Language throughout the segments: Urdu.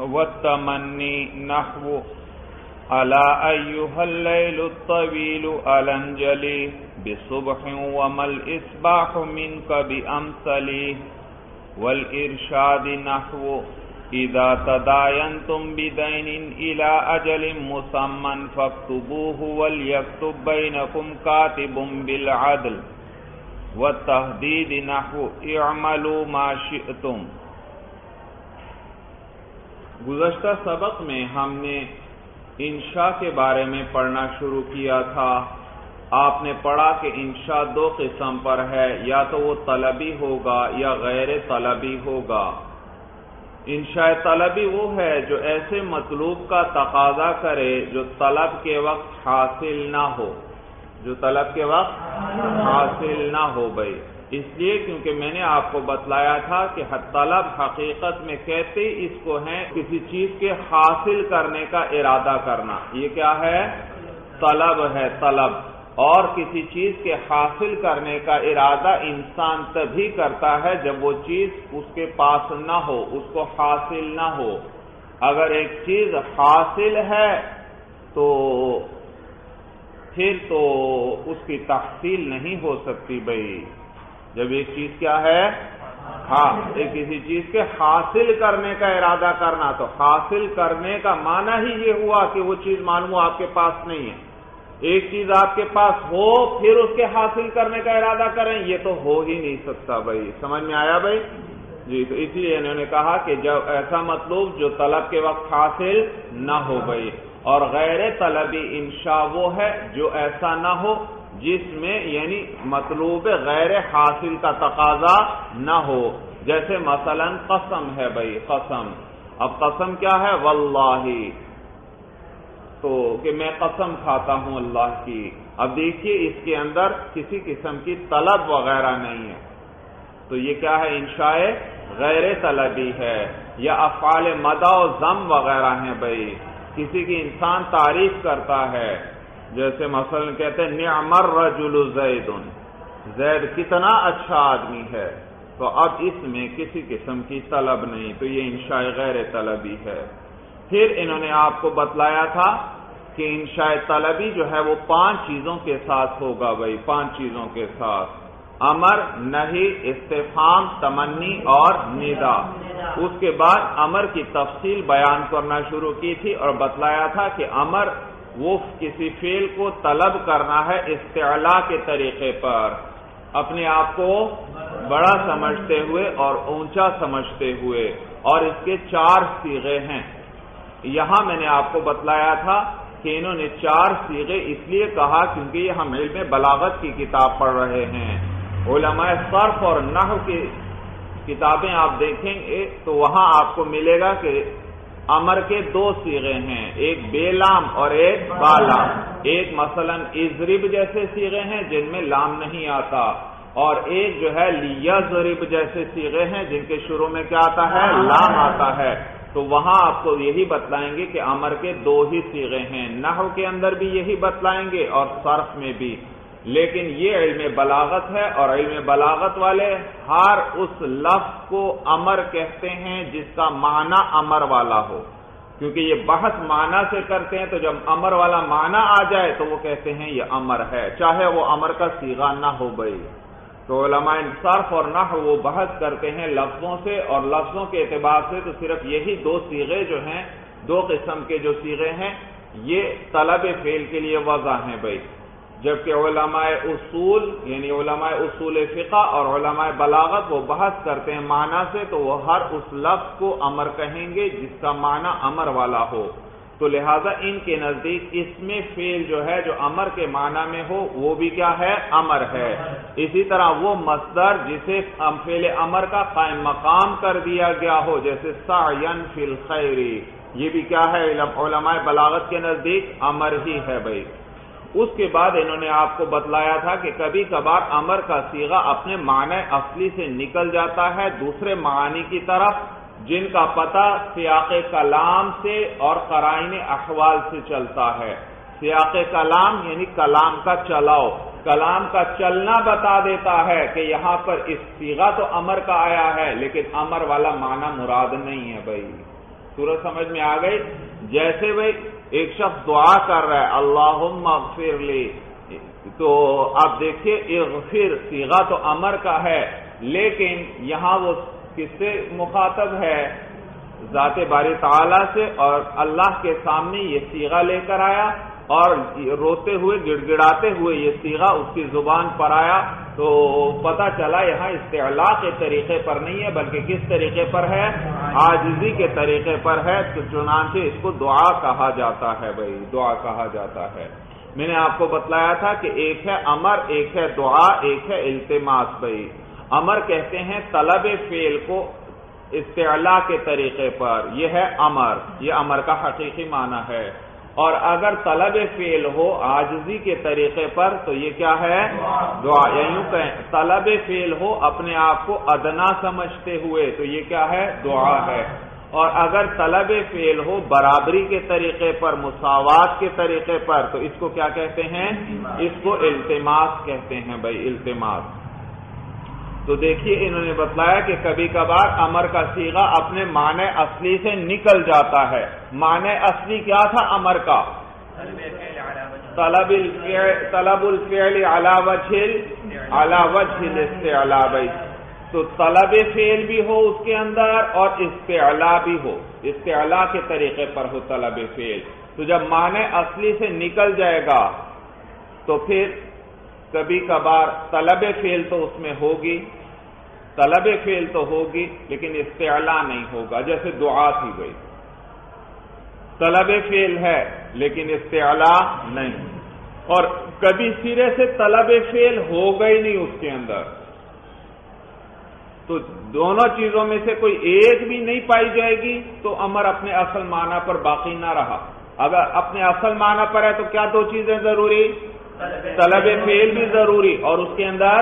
والتمني نحو. ألا أيها الليل الطويل ألنجلي بصبح وما الإصباح منك بأمثلي. والإرشاد نحو إذا تداينتم بدين إلى أجل مسمى فاكتبوه وليكتب بينكم كاتب بالعدل. والتهديد نحو اعملوا ما شئتم. گزشتہ سبق میں ہم نے انشاء کے بارے میں پڑھنا شروع کیا تھا۔ آپ نے پڑھا کہ انشاء دو قسم پر ہے، یا تو وہ طلبی ہوگا یا غیر طلبی ہوگا۔ انشاء طلبی وہ ہے جو ایسے مطلوب کا تقاضا کرے جو طلب کے وقت حاصل نہ ہو۔ جو طلب کے وقت حاصل نہ ہو بھائی۔ اس لیے کیونکہ میں نے آپ کو بتلایا تھا کہ طلب حقیقت میں کہتے اس کو ہیں کسی چیز کے حاصل کرنے کا ارادہ کرنا۔ یہ کیا ہے؟ طلب ہے، طلب۔ اور کسی چیز کے حاصل کرنے کا ارادہ انسان تبھی کرتا ہے جب وہ چیز اس کے پاس نہ ہو، اس کو حاصل نہ ہو۔ اگر ایک چیز حاصل ہے تو پھر تو اس کی تحصیل نہیں ہو سکتی بھائی۔ جب ایک چیز کیا ہے؟ ہاں ایک کسی چیز کے حاصل کرنے کا ارادہ کرنا، تو حاصل کرنے کا معنی ہی یہ ہوا کہ وہ چیز معلوم آپ کے پاس نہیں ہے۔ ایک چیز آپ کے پاس ہو، پھر اس کے حاصل کرنے کا ارادہ کریں، یہ تو ہو ہی نہیں سکتا بھائی۔ سمجھ میں آیا بھائی؟ جی تو اسی لیے انہوں نے کہا کہ جب ایسا مطلوب جو طلب کے وقت حاصل نہ ہو بھائی، اور غیر طلبی انشاء وہ ہے جو ایسا نہ ہو جس میں یعنی مطلوب غیر حاصل کا تقاضا نہ ہو۔ جیسے مثلا قسم ہے بھائی، قسم۔ اب قسم کیا ہے؟ واللہ تو کہ میں قسم کھاتا ہوں اللہ کی۔ اب دیکھیے اس کے اندر کسی قسم کی طلب وغیرہ نہیں ہے۔ تو یہ کیا ہے؟ انشاء غیر طلبی ہے۔ یا افعال مدا و ضم وغیرہ ہیں بھائی۔ کسی کی انسان تعریف کرتا ہے۔ جیسے مثلا کہتے ہیں نعمر رجل زید۔ زید کتنا اچھا آدمی ہے۔ تو اب اس میں کسی قسم کی طلب نہیں، تو یہ انشاء غیر طلبی ہے۔ پھر انہوں نے آپ کو بتلایا تھا کہ انشاء طلبی جو ہے وہ پانچ چیزوں کے ساتھ ہوگا بھائی، پانچ چیزوں کے ساتھ۔ امر نہیں استفام تمنی اور ندا۔ اس کے بعد امر کی تفصیل بیان کرنا شروع کی تھی اور بتلایا تھا کہ امر وہ کسی فیل کو طلب کرنا ہے استعلا کے طریقے پر۔ اپنے آپ کو بڑا سمجھتے ہوئے اور اونچا سمجھتے ہوئے۔ اور اس کے چار سیغے ہیں۔ یہاں میں نے آپ کو بتلایا تھا کہ انہوں نے چار سیغے اس لیے کہا کیونکہ یہ ہم علم بلاغت کی کتاب پڑھ رہے ہیں۔ علماء صرف اور نحو کی کتابیں آپ دیکھیں گے تو وہاں آپ کو ملے گا کہ امر کے دو سیغے ہیں، ایک بے لام اور ایک با لام ایک مثلا ازرب جیسے سیغے ہیں جن میں لام نہیں آتا، اور ایک جو ہے لیزرب جیسے سیغے ہیں جن کے شروع میں کیا آتا ہے؟ لام آتا ہے۔ تو وہاں آپ کو یہی بتلائیں گے کہ امر کے دو ہی سیغے ہیں۔ نحو کے اندر بھی یہی بتلائیں گے اور صرف میں بھی۔ لیکن یہ علم بلاغت ہے اور علم بلاغت والے ہر اس لفظ کو امر کہتے ہیں جس کا معنی امر والا ہو۔ کیونکہ یہ بحث معنی سے کرتے ہیں تو جب امر والا معنی آ جائے تو وہ کہتے ہیں یہ امر ہے، چاہے وہ امر کا سیگا نہ ہو گئی تو علماء صرف اور نہ وہ بحث کرتے ہیں لفظوں سے اور لفظوں کے اعتبار سے تو صرف یہی دو سیغے جو ہیں، دو قسم کے جو سیغے ہیں، یہ طلب فیل کے لیے وضع ہیں بھائی۔ جبکہ علماء اصول یعنی علماء اصول فقہ اور علماء بلاغت وہ بحث کرتے ہیں معنی سے، تو وہ ہر اس لفظ کو امر کہیں گے جس کا معنی امر والا ہو۔ تو لہذا ان کے نزدیک اس میں فیل جو ہے، جو امر کے معنی میں ہو، وہ بھی کیا ہے؟ امر ہے۔ اسی طرح وہ مصدر جسے فیل امر کا قائم مقام کر دیا گیا ہو، جیسے سعین فی الخیری یہ بھی کیا ہے؟ علماء بلاغت کے نزدیک امر ہی ہے بھائی۔ اس کے بعد انہوں نے آپ کو بتلایا تھا کہ کبھی کبھار امر کا سیگا اپنے معنی اصلی سے نکل جاتا ہے دوسرے معنی کی طرف، جن کا پتہ سیاق کلام سے اور قرائن احوال سے چلتا ہے۔ سیاق کلام یعنی کلام کا چلاؤ۔ کلام کا چلنا بتا دیتا ہے کہ یہاں پر اس سیگا تو امر کا آیا ہے، لیکن امر والا معنی مراد نہیں ہے بھائی۔ سورج سمجھ میں آ گئی؟ جیسے بھائی ایک شخص دعا کر رہا ہے اللہ اغفر لی. تو آپ دیکھیے، اغفر سیغا تو امر کا ہے، لیکن یہاں وہ کس سے مخاطب ہے؟ ذات باری تعالی سے، اور اللہ کے سامنے یہ سیغا لے کر آیا اور روتے ہوئے گڑ گڑاتے ہوئے یہ سیگا اس کی زبان پر آیا تو پتا چلا یہاں استعلا کے طریقے پر نہیں ہے، بلکہ کس طریقے پر ہے؟ آجزی کے طریقے پر ہے، تو چنانچہ اس کو دعا کہا جاتا ہے بھائی، دعا کہا جاتا ہے۔ میں نے آپ کو بتلایا تھا کہ ایک ہے امر، ایک ہے دعا، ایک ہے التماس بھائی۔ امر کہتے ہیں طلب فیل کو استعلا کے طریقے پر، یہ ہے امر، یہ امر کا حقیقی معنی ہے۔ اور اگر طلب فیل ہو آجزی کے طریقے پر تو یہ کیا ہے؟ دعا. یعنی یوں کہیں، طلب فیل ہو اپنے آپ کو ادنا سمجھتے ہوئے تو یہ کیا ہے؟ دعا ہے. اور اگر طلب فیل ہو برابری کے طریقے پر، مساوات کے طریقے پر تو اس کو کیا کہتے ہیں؟ اس کو التماس کہتے ہیں بھائی، التماس. تو دیکھیے انہوں نے بتلایا کہ کبھی کبھار امر کا سیگا اپنے معنی اصلی سے نکل جاتا ہے۔ معنی اصلی کیا تھا امر کا؟ طلب طلب الفعل بھائی تو طلب فعل بھی ہو اس کے اندر اور استعلا بھی ہو۔ استعلا کے طریقے پر ہو طلب فعل۔ تو جب معنی اصلی سے نکل جائے گا، تو پھر کبھی کبھار طلب فیل تو اس میں ہوگی، طلب فیل تو ہوگی، لیکن استعلا نہیں ہوگا، جیسے دعا تھی گئی طلب فیل ہے، لیکن استعلا نہیں۔ اور کبھی سرے سے طلب فیل ہو گئی نہیں اس کے اندر۔ تو دونوں چیزوں میں سے کوئی ایک بھی نہیں پائی جائے گی، تو امر اپنے اصل معنی پر باقی نہ رہا۔ اگر اپنے اصل معنی پر ہے تو کیا دو چیزیں ضروری؟ طلب فیل بھی ضروری اور اس کے اندر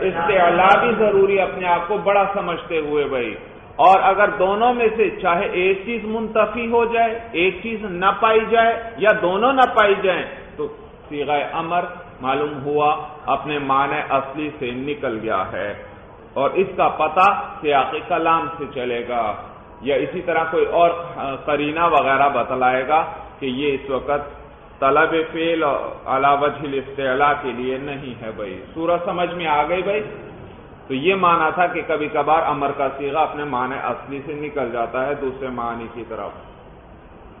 استعلا بھی ضروری اپنے آپ کو بڑا سمجھتے ہوئے بھائی۔ اور اگر دونوں میں سے چاہے ایک چیز منتفی ہو جائے، ایک چیز نہ پائی جائے یا دونوں نہ پائی جائیں، تو سیغ امر معلوم ہوا اپنے معنی اصلی سے نکل گیا ہے۔ اور اس کا پتہ سیاقی کلام سے چلے گا۔ یا اسی طرح کوئی اور کرینہ وغیرہ بتلائے گا کہ یہ اس وقت طلب فیل علاوہ استعلا کے لیے نہیں ہے بھائی۔ سورج سمجھ میں آ گئی بھائی؟ تو یہ مانا تھا کہ کبھی کبھار امر کا سیگا اپنے معنی اصلی سے نکل جاتا ہے دوسرے معنی کی طرف۔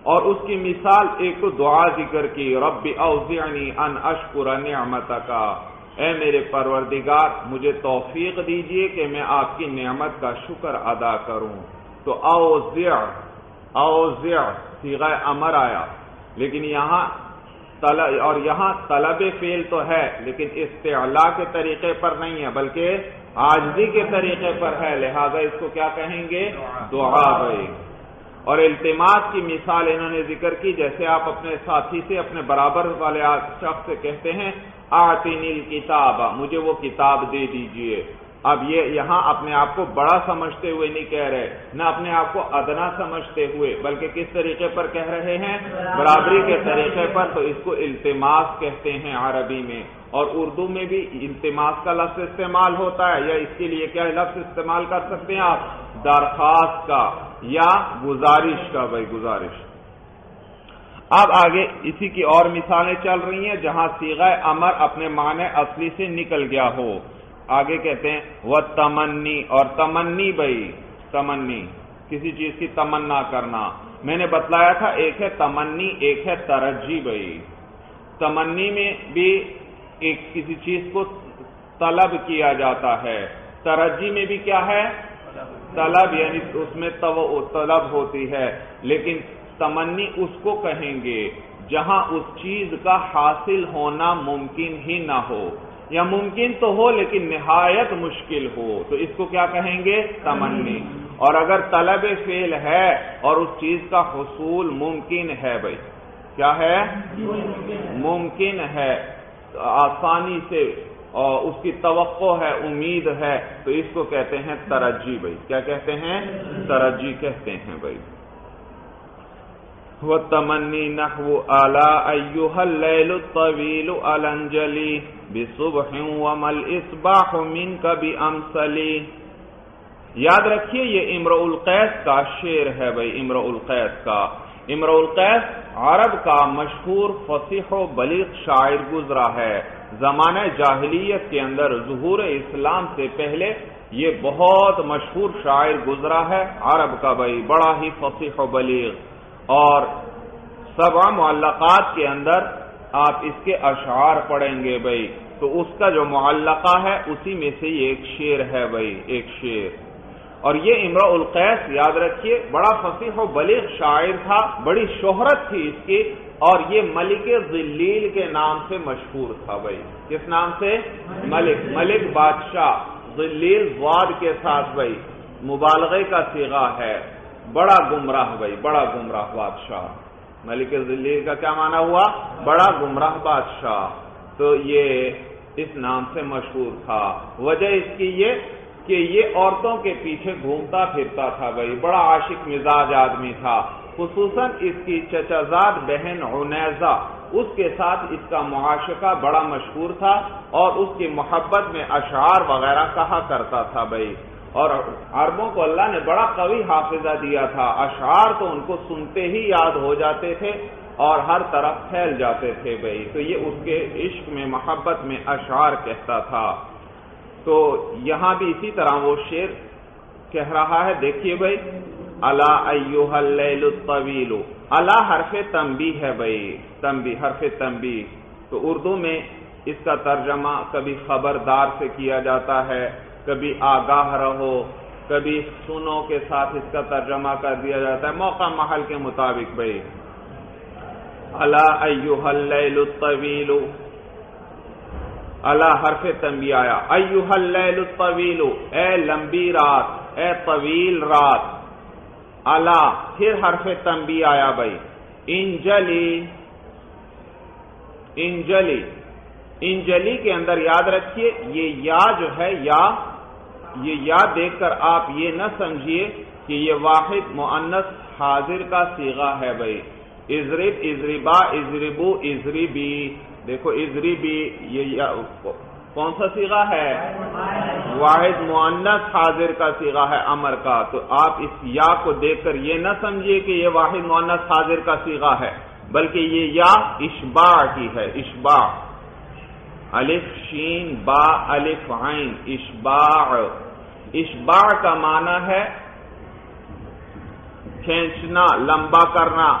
اور اس کی مثال ایک تو دعا ذکر کی، رب اوزعنی ان اشکر نعمت کا اے میرے پروردگار، مجھے توفیق دیجیے کہ میں آپ کی نعمت کا شکر ادا کروں۔ تو اوزع اوزع، سیغہ امر آیا۔ لیکن یہاں اور یہاں طلب فیل تو ہے، لیکن استعلا کے طریقے پر نہیں ہے، بلکہ آجزی کے طریقے پر ہے۔ لہذا اس کو کیا کہیں گے؟ دعا بھائی۔ اور التماس کی مثال انہوں نے ذکر کی، جیسے آپ اپنے ساتھی سے اپنے برابر والے شخص سے کہتے ہیں آتی نیل کتاب مجھے وہ کتاب دے دیجیے۔ اب یہ یہاں اپنے آپ کو بڑا سمجھتے ہوئے نہیں کہہ رہے، نہ اپنے آپ کو ادنا سمجھتے ہوئے، بلکہ کس طریقے پر کہہ رہے ہیں؟ برابری کے طریقے پر، تو اس کو التماس کہتے ہیں عربی میں۔ اور اردو میں بھی التماس کا لفظ استعمال ہوتا ہے، یا اس کے لیے کیا لفظ استعمال کر سکتے ہیں آپ؟ درخواست کا، یا گزارش کا، بھائی گزارش۔ اب آگے اسی کی اور مثالیں چل رہی ہیں، جہاں سیغہ امر اپنے معنی اصلی سے نکل گیا ہو۔ آگے کہتے ہیں، وہ تمنی اور تمنی بھائی، تمنی، کسی چیز کی تمنا کرنا۔ میں نے بتلایا تھا، ایک ہے تمنی، ایک ہے ترجی بھائی۔ تمنی میں بھی ایک کسی چیز کو طلب کیا جاتا ہے۔ ترجی میں بھی کیا ہے؟ طلب یعنی اس میں طلب ہوتی ہے۔ لیکن تمنی اس کو کہیں گے جہاں اس چیز کا حاصل ہونا ممکن ہی نہ ہو۔ یا ممکن تو ہو لیکن نہایت مشکل ہو۔ تو اس کو کیا کہیں گے؟ تمنی۔ اور اگر طلب فیل ہے اور اس چیز کا حصول ممکن ہے بھائی، کیا ہے؟ ممکن ہے۔ آسانی سے، اور اس کی توقع ہے، امید ہے۔ تو اس کو کہتے ہیں ترجی بھائی۔ کیا کہتے ہیں؟ ترجی کہتے ہیں بھائی۔ وہ تمنی نحو اعلی الطویل الانجلی بصبح ومل اصباح من کبھی یاد رکھیے یہ امر القیس کا شعر ہے بھائی امر القیس کا. امر القیس عرب کا مشہور فصیح و بلیغ شاعر گزرا ہے۔ زمانہ جاہلیت کے اندر ظہور اسلام سے پہلے یہ بہت مشہور شاعر گزرا ہے، عرب کا بھائی، بڑا ہی فصیح و بلیغ۔ اور سبع معلقات کے اندر آپ اس کے اشعار پڑھیں گے بھائی تو اس کا جو معلقہ ہے، اسی میں سے یہ ایک شعر ہے بھائی ایک شعر۔ اور یہ امرا القیس، یاد رکھیے، بڑا فصیح و بلیغ شاعر تھا، بڑی شہرت تھی اس کی، اور یہ ملک ذلیل کے نام سے مشہور تھا بھائی کس نام سے؟ ملک۔ ملک بادشاہ، ذلیل واد کے ساتھ بھائی مبالغے کا سیگا ہے۔ بڑا گمراہ بھائی بڑا گمراہ بادشاہ۔ ملک ذلیل کا کیا مانا ہوا؟ بڑا گمراہ بادشاہ۔ تو یہ اس نام سے مشہور تھا۔ وجہ اس کی یہ کہ یہ عورتوں کے پیچھے گھومتا پھرتا تھا بھائی، بڑا عاشق مزاج آدمی تھا۔ خصوصاً اس کی چچازاد بہن عنیزہ، اس کے ساتھ اس کا معاشقہ بڑا مشہور تھا اور اس کی محبت میں اشعار وغیرہ کہا کرتا تھا بھائی۔ اور عربوں کو اللہ نے بڑا قوی حافظہ دیا تھا۔ اشعار تو ان کو سنتے ہی یاد ہو جاتے تھے اور ہر طرف پھیل جاتے تھے بھائی۔ تو یہ اس کے عشق میں، محبت میں اشعار کہتا تھا۔ تو یہاں بھی اسی طرح وہ شیر کہہ رہا ہے۔ دیکھیے بھائی۔ اللہ الطویل۔ اللہ حرف تمبی ہے بھائی۔ تمبی حرف تمبی تو اردو میں اس کا ترجمہ کبھی خبردار سے کیا جاتا ہے۔ کبھی آگاہ رہو، کبھی سنو کے ساتھ اس کا ترجمہ کر دیا جاتا ہے۔ موقع محل کے مطابق بھائی۔ اللہ الطویل۔ اللہ حرف تنبی آیا۔ ایوہ اللیل الطویل۔ اے لمبی رات، اے طویل رات۔ اللہ پھر حرف تنبی آیا بھائی۔ انجلی۔ انجلی۔ انجلی کے اندر یاد رکھیے، یہ یا جو ہے یا یہ یا دیکھ کر آپ یہ نہ سمجھیے کہ یہ واحد معنس حاضر کا سیغہ ہے بھائی۔ ازرب ازربا ازربو ازربی دیکھو ازری یہ کون سا سیگا ہے؟ واحد معنس حاضر کا سیگا ہے امر کا۔ تو آپ اس یا کو دیکھ کر یہ نہ سمجھیے کہ یہ واحد معنس حاضر کا سیگا ہے، بلکہ یہ یا اشباع کی ہے، اشباع۔ الف شین با الف عین، اشباع. اشباع کا معنی ہے کھینچنا، لمبا کرنا۔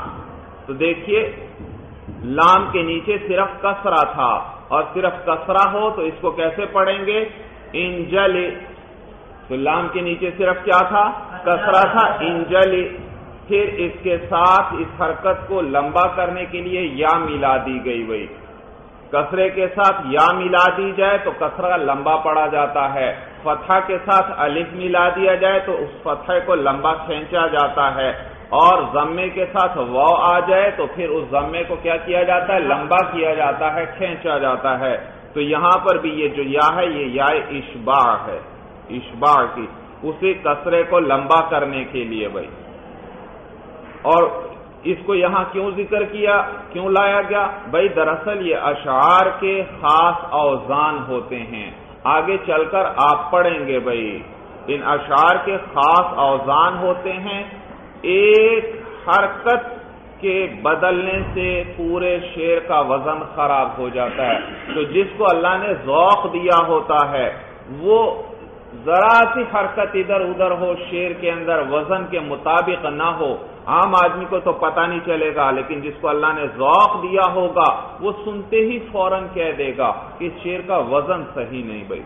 تو دیکھیے، لام کے نیچے صرف کسرا تھا اور صرف کسرا ہو تو اس کو کیسے پڑھیں گے؟ انجل. تو لام کے نیچے صرف کیا تھا؟ کسرا تھا، انجل. پھر اس کے ساتھ اس حرکت کو لمبا کرنے کے لیے یا ملا دی گئی وہی۔ کسرے کے ساتھ یا ملا دی جائے تو کسرا لمبا پڑا جاتا ہے۔ فتح کے ساتھ الف ملا دیا جائے تو اس فتح کو لمبا کھینچا جاتا ہے۔ اور ضمے کے ساتھ و آ جائے تو پھر اس ضمے کو کیا کیا جاتا ہے؟ لمبا کیا جاتا ہے، کھینچا جاتا ہے۔ تو یہاں پر بھی یہ جو یا ہے، یہ یا اشباع ہے۔ اشباع کی۔ اسی کسرے کو لمبا کرنے کے لیے بھائی۔ اور اس کو یہاں کیوں ذکر کیا؟ کیوں لایا گیا؟ بھائی دراصل یہ اشعار کے خاص اوزان ہوتے ہیں۔ آگے چل کر آپ پڑھیں گے بھائی۔ ان اشعار کے خاص اوزان ہوتے ہیں۔ ایک حرکت کے بدلنے سے پورے شیر کا وزن خراب ہو جاتا ہے۔ تو جس کو اللہ نے ذوق دیا ہوتا ہے، وہ ذرا سی حرکت ادھر ادھر ہو، شیر کے اندر، وزن کے مطابق نہ ہو۔ عام آدمی کو تو پتہ نہیں چلے گا، لیکن جس کو اللہ نے ذوق دیا ہوگا، وہ سنتے ہی فوراً کہہ دے گا کہ شیر کا وزن صحیح نہیں بھائی۔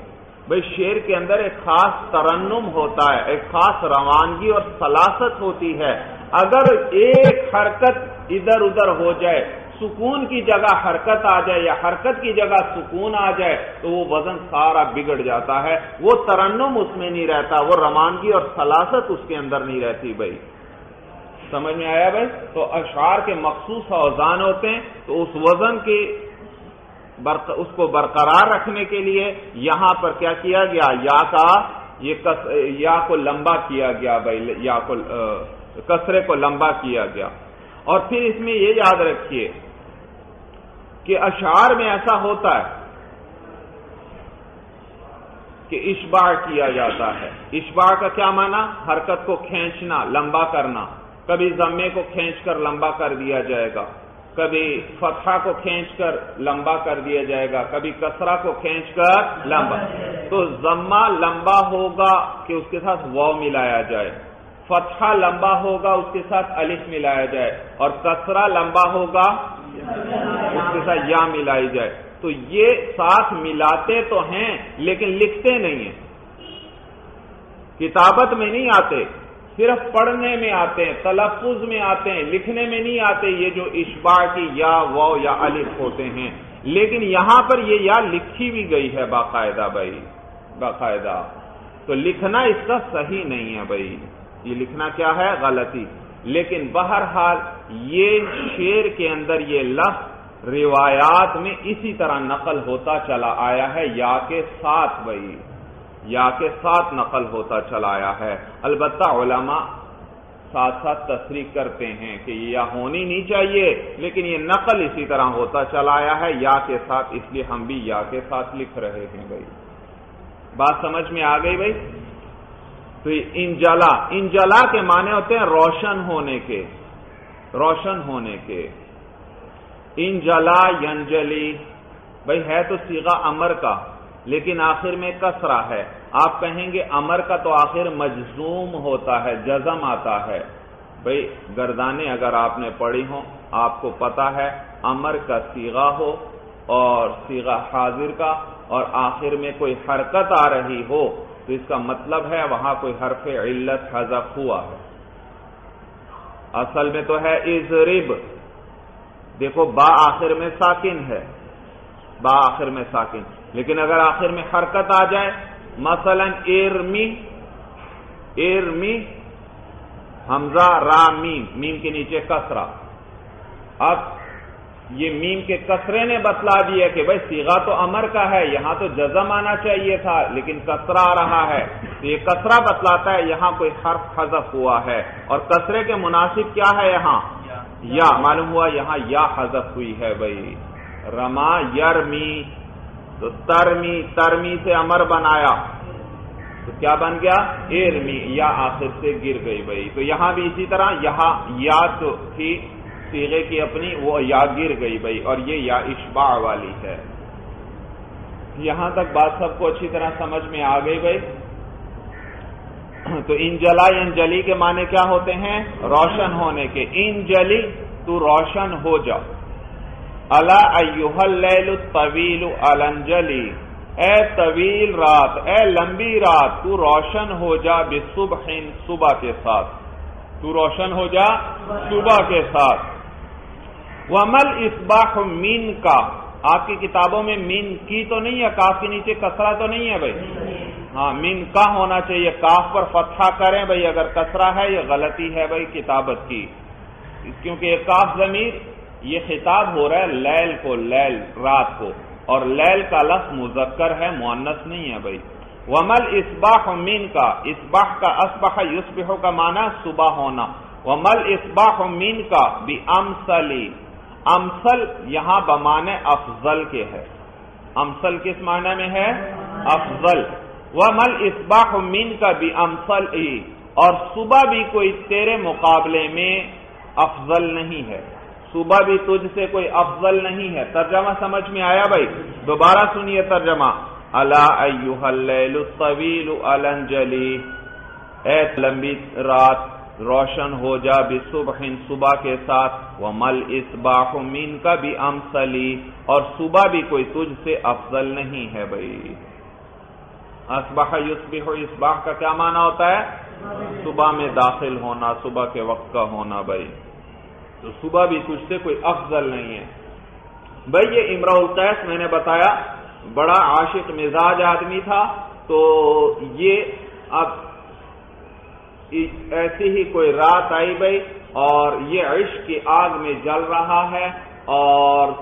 بھائی، شیر کے اندر ایک خاص ترنم ہوتا ہے، ایک خاص روانگی اور سلاست ہوتی ہے۔ اگر ایک حرکت ادھر ادھر ہو جائے سکون کی جگہ حرکت آ جائے یا حرکت کی جگہ سکون آ جائے تو وہ وزن سارا بگڑ جاتا ہے، وہ ترنم اس میں نہیں رہتا، وہ روانگی اور سلاست اس کے اندر نہیں رہتی بھائی۔ سمجھ میں آیا بھائی؟ تو اشعار کے مخصوص اوزان ہوتے ہیں تو اس وزن کی اس کو برقرار رکھنے کے لیے یہاں پر کیا کیا گیا؟ یا کا، یہ یا کو لمبا کیا گیا بھائی، یا کو کسرے کو لمبا کیا گیا۔ اور پھر اس میں یہ یاد رکھیے کہ اشعار میں ایسا ہوتا ہے کہ اشباع کیا جاتا ہے۔ اشباع کا کیا معنی؟ حرکت کو کھینچنا، لمبا کرنا۔ کبھی ضمے کو کھینچ کر لمبا کر دیا جائے گا۔ کبھی فتحہ کو کھینچ کر لمبا کر دیا جائے گا۔ کبھی کسرا کو کھینچ کر لمبا۔ تو ضمہ لمبا ہوگا کہ اس کے ساتھ و ملایا جائے۔ فتحہ لمبا ہوگا، اس کے ساتھ الف ملایا جائے۔ اور کسرا لمبا ہوگا ساتھ یا ملائی جائے۔ تو یہ ساتھ ملاتے تو ہیں لیکن لکھتے نہیں ہیں۔ کتابت میں نہیں آتے، صرف پڑھنے میں آتے ہیں، تلفظ میں آتے ہیں، لکھنے میں نہیں آتے یہ جو اشباع کی یا و یا الف ہوتے ہیں۔ لیکن یہاں پر یہ یا لکھی بھی گئی ہے باقاعدہ بھائی، باقاعدہ۔ تو لکھنا اس کا صحیح نہیں ہے بھائی۔ یہ لکھنا کیا ہے؟ غلطی۔ لیکن بہرحال یہ شیر کے اندر یہ لفظ روایات میں اسی طرح نقل ہوتا چلا آیا ہے، یا کے ساتھ بھائی یا کے ساتھ نقل ہوتا چلا آیا ہے۔ البتہ علماء ساتھ ساتھ تصریح کرتے ہیں کہ یہ یا ہونی نہیں چاہیے، لیکن یہ نقل اسی طرح ہوتا چلا آیا ہے، یا کے ساتھ، اس لیے ہم بھی یا کے ساتھ لکھ رہے ہیں بھائی۔ بات سمجھ میں آ گئی بھائی؟ تو انجلا انجلا کے معنی ہوتے ہیں روشن ہونے کے، روشن ہونے کے۔ انجلا ینجلی۔ بھائی ہے تو سیگا امر کا، لیکن آخر میں کسرا ہے۔ آپ کہیں گے امر کا تو آخر مجزوم ہوتا ہے، جزم آتا ہے۔ بھائی گردانے اگر آپ نے پڑھی ہوں، آپ کو پتا ہے امر کا سیگا ہو اور سیگا حاضر کا، اور آخر میں کوئی حرکت آ رہی ہو، تو اس کا مطلب ہے وہاں کوئی حرف علت حذف ہوا ہے۔ اصل میں تو ہے ازرب دیکھو، با آخر میں ساکن ہے۔ با آخر میں ساکن۔ لیکن اگر آخر میں حرکت آ جائے، مثلا ارمی ارمی حمزہ را میم میم کے نیچے کسرا اب یہ میم کے کسرے نے بتلا دیا کہ بھائی سیگا تو امر کا ہے، یہاں تو جزم آنا چاہیے تھا، لیکن کسرا آ رہا ہے۔ تو یہ کسرا بتلاتا ہے، یہاں کوئی حرف حذف ہوا ہے۔ اور کسرے کے مناسب کیا ہے یہاں؟ یا معلوم ہوا یہاں یا حذف ہوئی ہے بھائی۔ رما یرمی، تو ترمی ترمی سے امر بنایا۔ تو کیا بن گیا؟ ایرمی، یا آخر سے گر گئی بھائی۔ تو یہاں بھی اسی طرح، یہاں یا تو تھی، سیغے کی اپنی، وہ یا گر گئی بھائی۔ اور یہ یا اشباع والی ہے۔ یہاں تک بات سب کو اچھی طرح سمجھ میں آ گئی بھائی۔ تو انجلا انجلی کے معنی کیا ہوتے ہیں؟ روشن ہونے کے۔ انجلی، تو روشن ہو جا اللیل الطویل الانجلی۔ اے طویل رات، اے لمبی رات، تو روشن ہو جا بصبح صبح کے ساتھ۔ تو روشن ہو جا صبح کے ساتھ۔ ومل اسباح مین کا آپ کی کتابوں میں مین کی تو نہیں ہے؟ کاف کے نیچے کسرا تو نہیں ہے بھائی؟ ہاں مین کا ہونا چاہیے، کاف پر فتحہ کریں بھائی، اگر کسرا ہے، یہ غلطی ہے بھائی، کتابت کی۔ کیونکہ یہ کاف ضمیر، یہ خطاب ہو رہا ہے لیل کو، لیل، رات کو۔ اور لیل کا لفظ مذکر ہے مونس نہیں ہے بھائی۔ ومل اسباح مین کا اسباح کا اسبح یوسبح کا معنی صبح ہونا۔ ومل اسباح مین کا بھی امسلی امسل یہاں بمانے افضل کے ہے۔ امسل کس معنی میں ہے؟ افضل۔ وہ مل اسباح مین کا بھی امسل اور صبح بھی کوئی تیرے مقابلے میں افضل نہیں ہے۔ صبح بھی تجھ سے کوئی افضل نہیں ہے۔ ترجمہ سمجھ میں آیا بھائی؟ دوبارہ سنیے ترجمہ۔ اللہ الطویل الانجلی اے لمبی رات، روشن ہو جا بھی صبح صبح کے ساتھ۔ وہ مل اسباح مین کا بھی امسلی اور صبح بھی کوئی تجھ سے افضل نہیں ہے بھائی۔ اسباح یوسبح اسباح کا کیا معنی ہوتا ہے؟ صبح میں داخل ہونا، صبح کے وقت کا ہونا بھائی۔ تو صبح بھی تجھ سے کوئی افضل نہیں ہے۔ بھائی، یہ امرا القیس میں نے بتایا، بڑا عاشق مزاج آدمی تھا۔ تو یہ اب ایسی ہی کوئی رات آئی بھائی، اور یہ عشق کی آگ میں جل رہا ہے، اور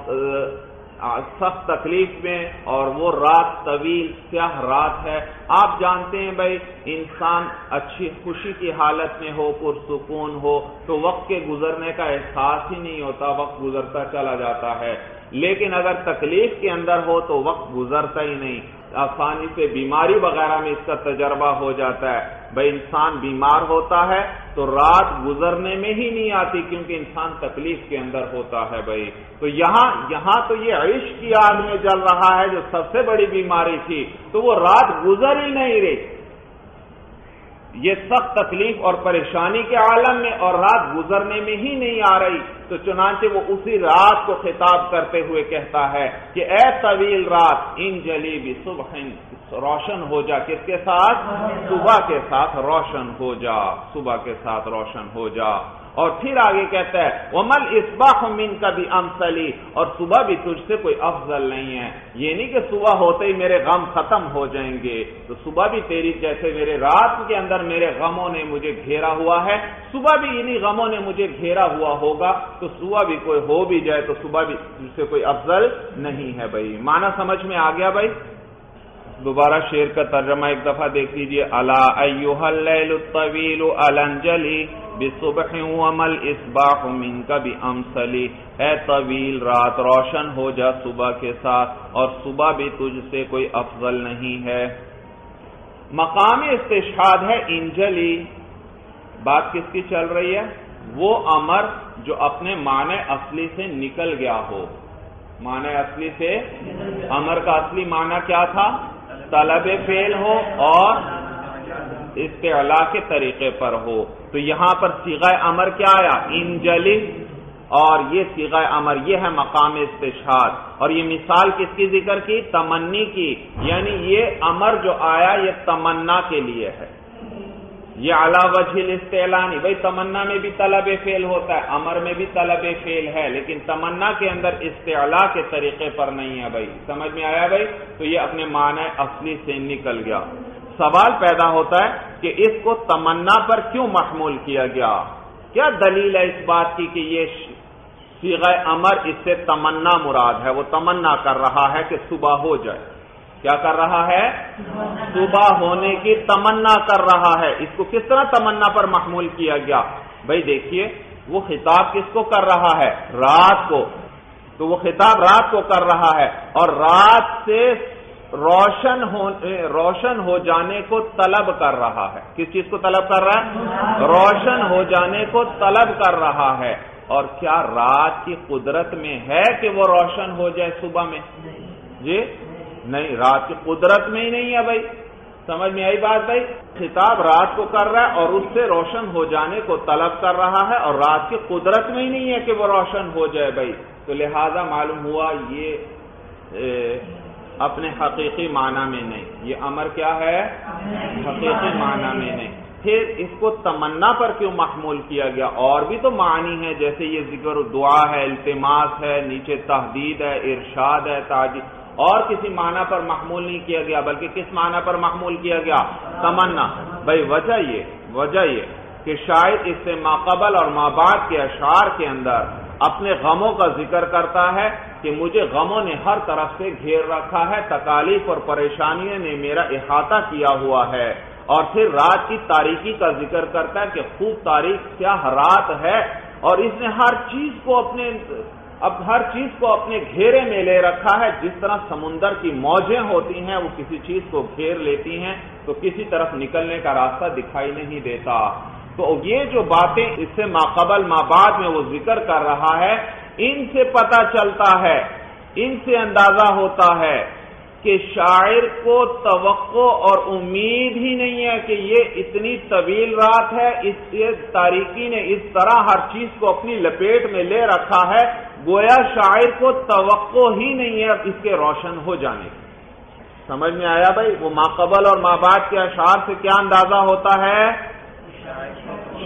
سخت تکلیف میں اور وہ رات طویل سیاہ رات ہے۔ آپ جانتے ہیں بھائی، انسان اچھی، خوشی کی حالت میں ہو، پرسکون ہو، تو وقت کے گزرنے کا احساس ہی نہیں ہوتا، وقت گزرتا چلا جاتا ہے۔ لیکن اگر تکلیف کے اندر ہو تو وقت گزرتا ہی نہیں۔ آسانی سے بیماری وغیرہ میں اس کا تجربہ ہو جاتا ہے۔ بھائی انسان بیمار ہوتا ہے تو رات گزرنے میں ہی نہیں آتی کیونکہ انسان تکلیف کے اندر ہوتا ہے بھائی۔ تو یہاں یہاں تو یہ عشق کی آگ میں جل رہا ہے جو سب سے بڑی بیماری تھی۔ تو وہ رات گزر ہی نہیں رہی۔ یہ سخت تکلیف اور پریشانی کے عالم میں اور رات گزرنے میں ہی نہیں آ رہی، تو چنانچہ وہ اسی رات کو خطاب کرتے ہوئے کہتا ہے کہ اے طویل رات، ان جلیبی صبح روشن ہو جا، کس کے ساتھ؟ صبح کے ساتھ روشن ہو جا، صبح کے ساتھ روشن ہو جا۔ اور پھر آگے کہتا ہے ومل اسباح من کا بھی امسلی اور صبح بھی تجھ سے کوئی افضل نہیں ہے۔ یہ نہیں کہ صبح ہوتے ہی میرے غم ختم ہو جائیں گے۔ تو صبح بھی تیری جیسے میرے رات کے اندر میرے غموں نے مجھے گھیرا ہوا ہے۔ صبح بھی انہی غموں نے مجھے گھیرا ہوا ہوگا۔ تو صبح بھی کوئی ہو بھی جائے تو صبح بھی تجھ سے کوئی افضل نہیں ہے بھائی۔ مانا سمجھ میں آ گیا بھائی؟ دوبارہ شیر کا ترجمہ ایک دفعہ دیکھ لیجیے اللہ الطویل الانجلی بصبح ومل اسباح من کا بھی امسلی اے طویل رات روشن ہو جا صبح کے ساتھ اور صبح بھی تجھ سے کوئی افضل نہیں ہے۔ مقام استشہاد ہے انجلی۔ بات کس کی چل رہی ہے؟ وہ امر جو اپنے معنی اصلی سے نکل گیا ہو۔ معنی اصلی سے؟ امر کا اصلی معنی کیا تھا؟ طلب فیل ہو اور استعلا کے طریقے پر ہو۔ تو یہاں پر سیغ امر کیا آیا؟ انجلی اور یہ سیغ امر، یہ ہے مقام استشہاد۔ اور یہ مثال کس کی ذکر کی؟ تمنی کی۔ یعنی یہ امر جو آیا، یہ تمنا کے لیے ہے۔ یہ اعلی وجہ استعلانی بھائی، تمنا میں بھی طلب فیل ہوتا ہے، امر میں بھی طلب فیل ہے، لیکن تمنا کے اندر استعلا کے طریقے پر نہیں ہے بھائی۔ سمجھ میں آیا بھائی؟ تو یہ اپنے معنی اصلی سے نکل گیا۔ سوال پیدا ہوتا ہے کہ اس کو تمنا پر کیوں محمول کیا گیا؟ کیا دلیل ہے اس بات کی کہ یہ سیغ امر اس سے تمنا مراد ہے؟ وہ تمنا کر رہا ہے کہ صبح ہو جائے۔ کیا کر رہا ہے؟ صبح ہونے کی تمنا کر رہا ہے۔ اس کو کس طرح تمنا پر محمول کیا گیا؟ بھائی دیکھیے، وہ خطاب کس کو کر رہا ہے؟ رات کو۔ تو وہ خطاب رات کو کر رہا ہے اور رات سے روشن ہو روشن ہو جانے کو طلب کر رہا ہے۔ کس چیز کو طلب کر رہا ہے؟ روشن ہو جانے کو طلب کر رہا ہے۔ اور کیا رات کی قدرت میں ہے کہ وہ روشن ہو جائے صبح میں؟ جی؟ نہیں، رات کی قدرت میں ہی نہیں ہے بھائی۔ سمجھ میں آئی بات بھائی؟ خطاب رات کو کر رہا ہے اور اس سے روشن ہو جانے کو طلب کر رہا ہے اور رات کی قدرت میں ہی نہیں ہے کہ وہ روشن ہو جائے بھائی۔ تو لہذا معلوم ہوا یہ اپنے حقیقی معنی میں نہیں۔ یہ امر کیا ہے؟ حقیقی معنی میں نہیں۔ پھر اس کو تمنا پر کیوں محمول کیا گیا؟ اور بھی تو معنی ہے جیسے یہ ذکر دعا ہے، التماس ہے، نیچے تحدید ہے، ارشاد ہے، تاجی۔ اور کسی معنی پر محمول نہیں کیا گیا، بلکہ کس معنی پر محمول کیا گیا؟ تمنا۔ بھائی، وجہ یہ وجہ یہ کہ شاید اس سے ماقبل اور ماں باپ کے اشعار کے اندر اپنے غموں کا ذکر کرتا ہے کہ مجھے غموں نے ہر طرف سے گھیر رکھا ہے، تکالیف اور پریشانیوں نے میرا احاطہ کیا ہوا ہے۔ اور پھر رات کی تاریخی کا ذکر کرتا ہے کہ خوب تاریخ کیا رات ہے اور اس نے ہر چیز کو اپنے اب ہر چیز کو اپنے گھیرے میں لے رکھا ہے۔ جس طرح سمندر کی موجیں ہوتی ہیں، وہ کسی چیز کو گھیر لیتی ہیں تو کسی طرف نکلنے کا راستہ دکھائی نہیں دیتا۔ تو یہ جو باتیں اس سے ماقبل ماں بعد میں وہ ذکر کر رہا ہے، ان سے پتا چلتا ہے، ان سے اندازہ ہوتا ہے کہ شاعر کو توقع اور امید ہی نہیں ہے کہ یہ اتنی طویل رات ہے، اس تاریخی نے اس طرح ہر چیز کو اپنی لپیٹ میں لے رکھا ہے، گویا شاعر کو توقع ہی نہیں ہے اس کے روشن ہو جانے کی۔ سمجھ میں آیا بھائی؟ وہ ماقبل اور ماں باپ کے اشعار سے کیا اندازہ ہوتا ہے؟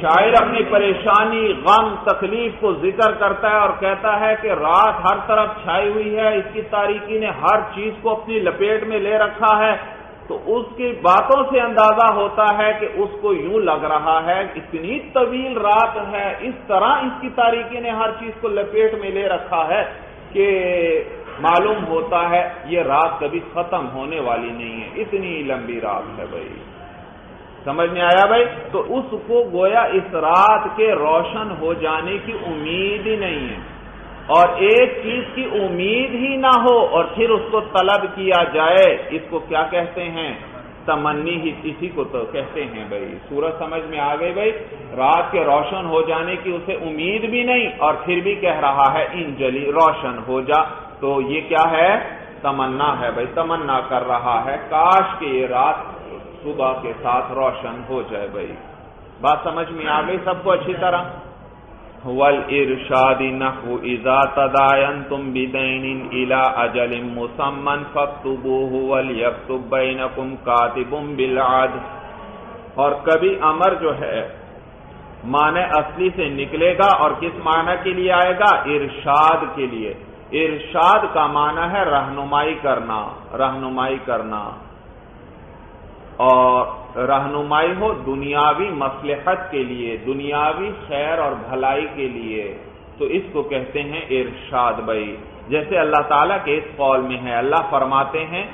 شاعر اپنی پریشانی، غم، تکلیف کو ذکر کرتا ہے اور کہتا ہے کہ رات ہر طرف چھائی ہوئی ہے، اس کی تاریخی نے ہر چیز کو اپنی لپیٹ میں لے رکھا ہے۔ تو اس کی باتوں سے اندازہ ہوتا ہے کہ اس کو یوں لگ رہا ہے، اتنی طویل رات ہے، اس طرح اس کی تاریخی نے ہر چیز کو لپیٹ میں لے رکھا ہے کہ معلوم ہوتا ہے یہ رات کبھی ختم ہونے والی نہیں ہے۔ اتنی لمبی رات ہے بھائی۔ سمجھ میں آیا بھائی؟ تو اس کو گویا اس رات کے روشن ہو جانے کی امید ہی نہیں ہے۔ اور ایک چیز کی امید ہی نہ ہو اور پھر اس کو طلب کیا جائے، اس کو کیا کہتے ہیں؟ تمنی ہی، اسی کو تو کہتے ہیں بھائی۔ سورج سمجھ میں آ گئی بھائی، رات کے روشن ہو جانے کی اسے امید بھی نہیں اور پھر بھی کہہ رہا ہے، ان جلی، روشن ہو جا۔ تو یہ کیا ہے؟ تمنا ہے بھائی، تمنا کر رہا ہے۔ کاش کہ یہ رات صبح کے ساتھ روشن ہو جائے بھائی۔ بات سمجھ میں آ گئی سب کو اچھی طرح؟ والارشاد نحو اذا تداینتم بدین الى اجل مسمن فاکتبوه وليکتب بینکم کاتب بالعدل۔ اور کبھی امر جو ہے، معنی اصلی سے نکلے گا اور کس معنی کے لیے آئے گا؟ ارشاد کے لیے۔ ارشاد کا معنی ہے رہنمائی کرنا رہنمائی کرنا۔ اور رہنمائی ہو دنیاوی مصلحت کے لیے، دنیاوی خیر اور بھلائی کے لیے۔ تو اس کو کہتے ہیں ارشاد بھائی۔ جیسے اللہ تعالیٰ کے اس قول میں ہے، اللہ فرماتے ہیں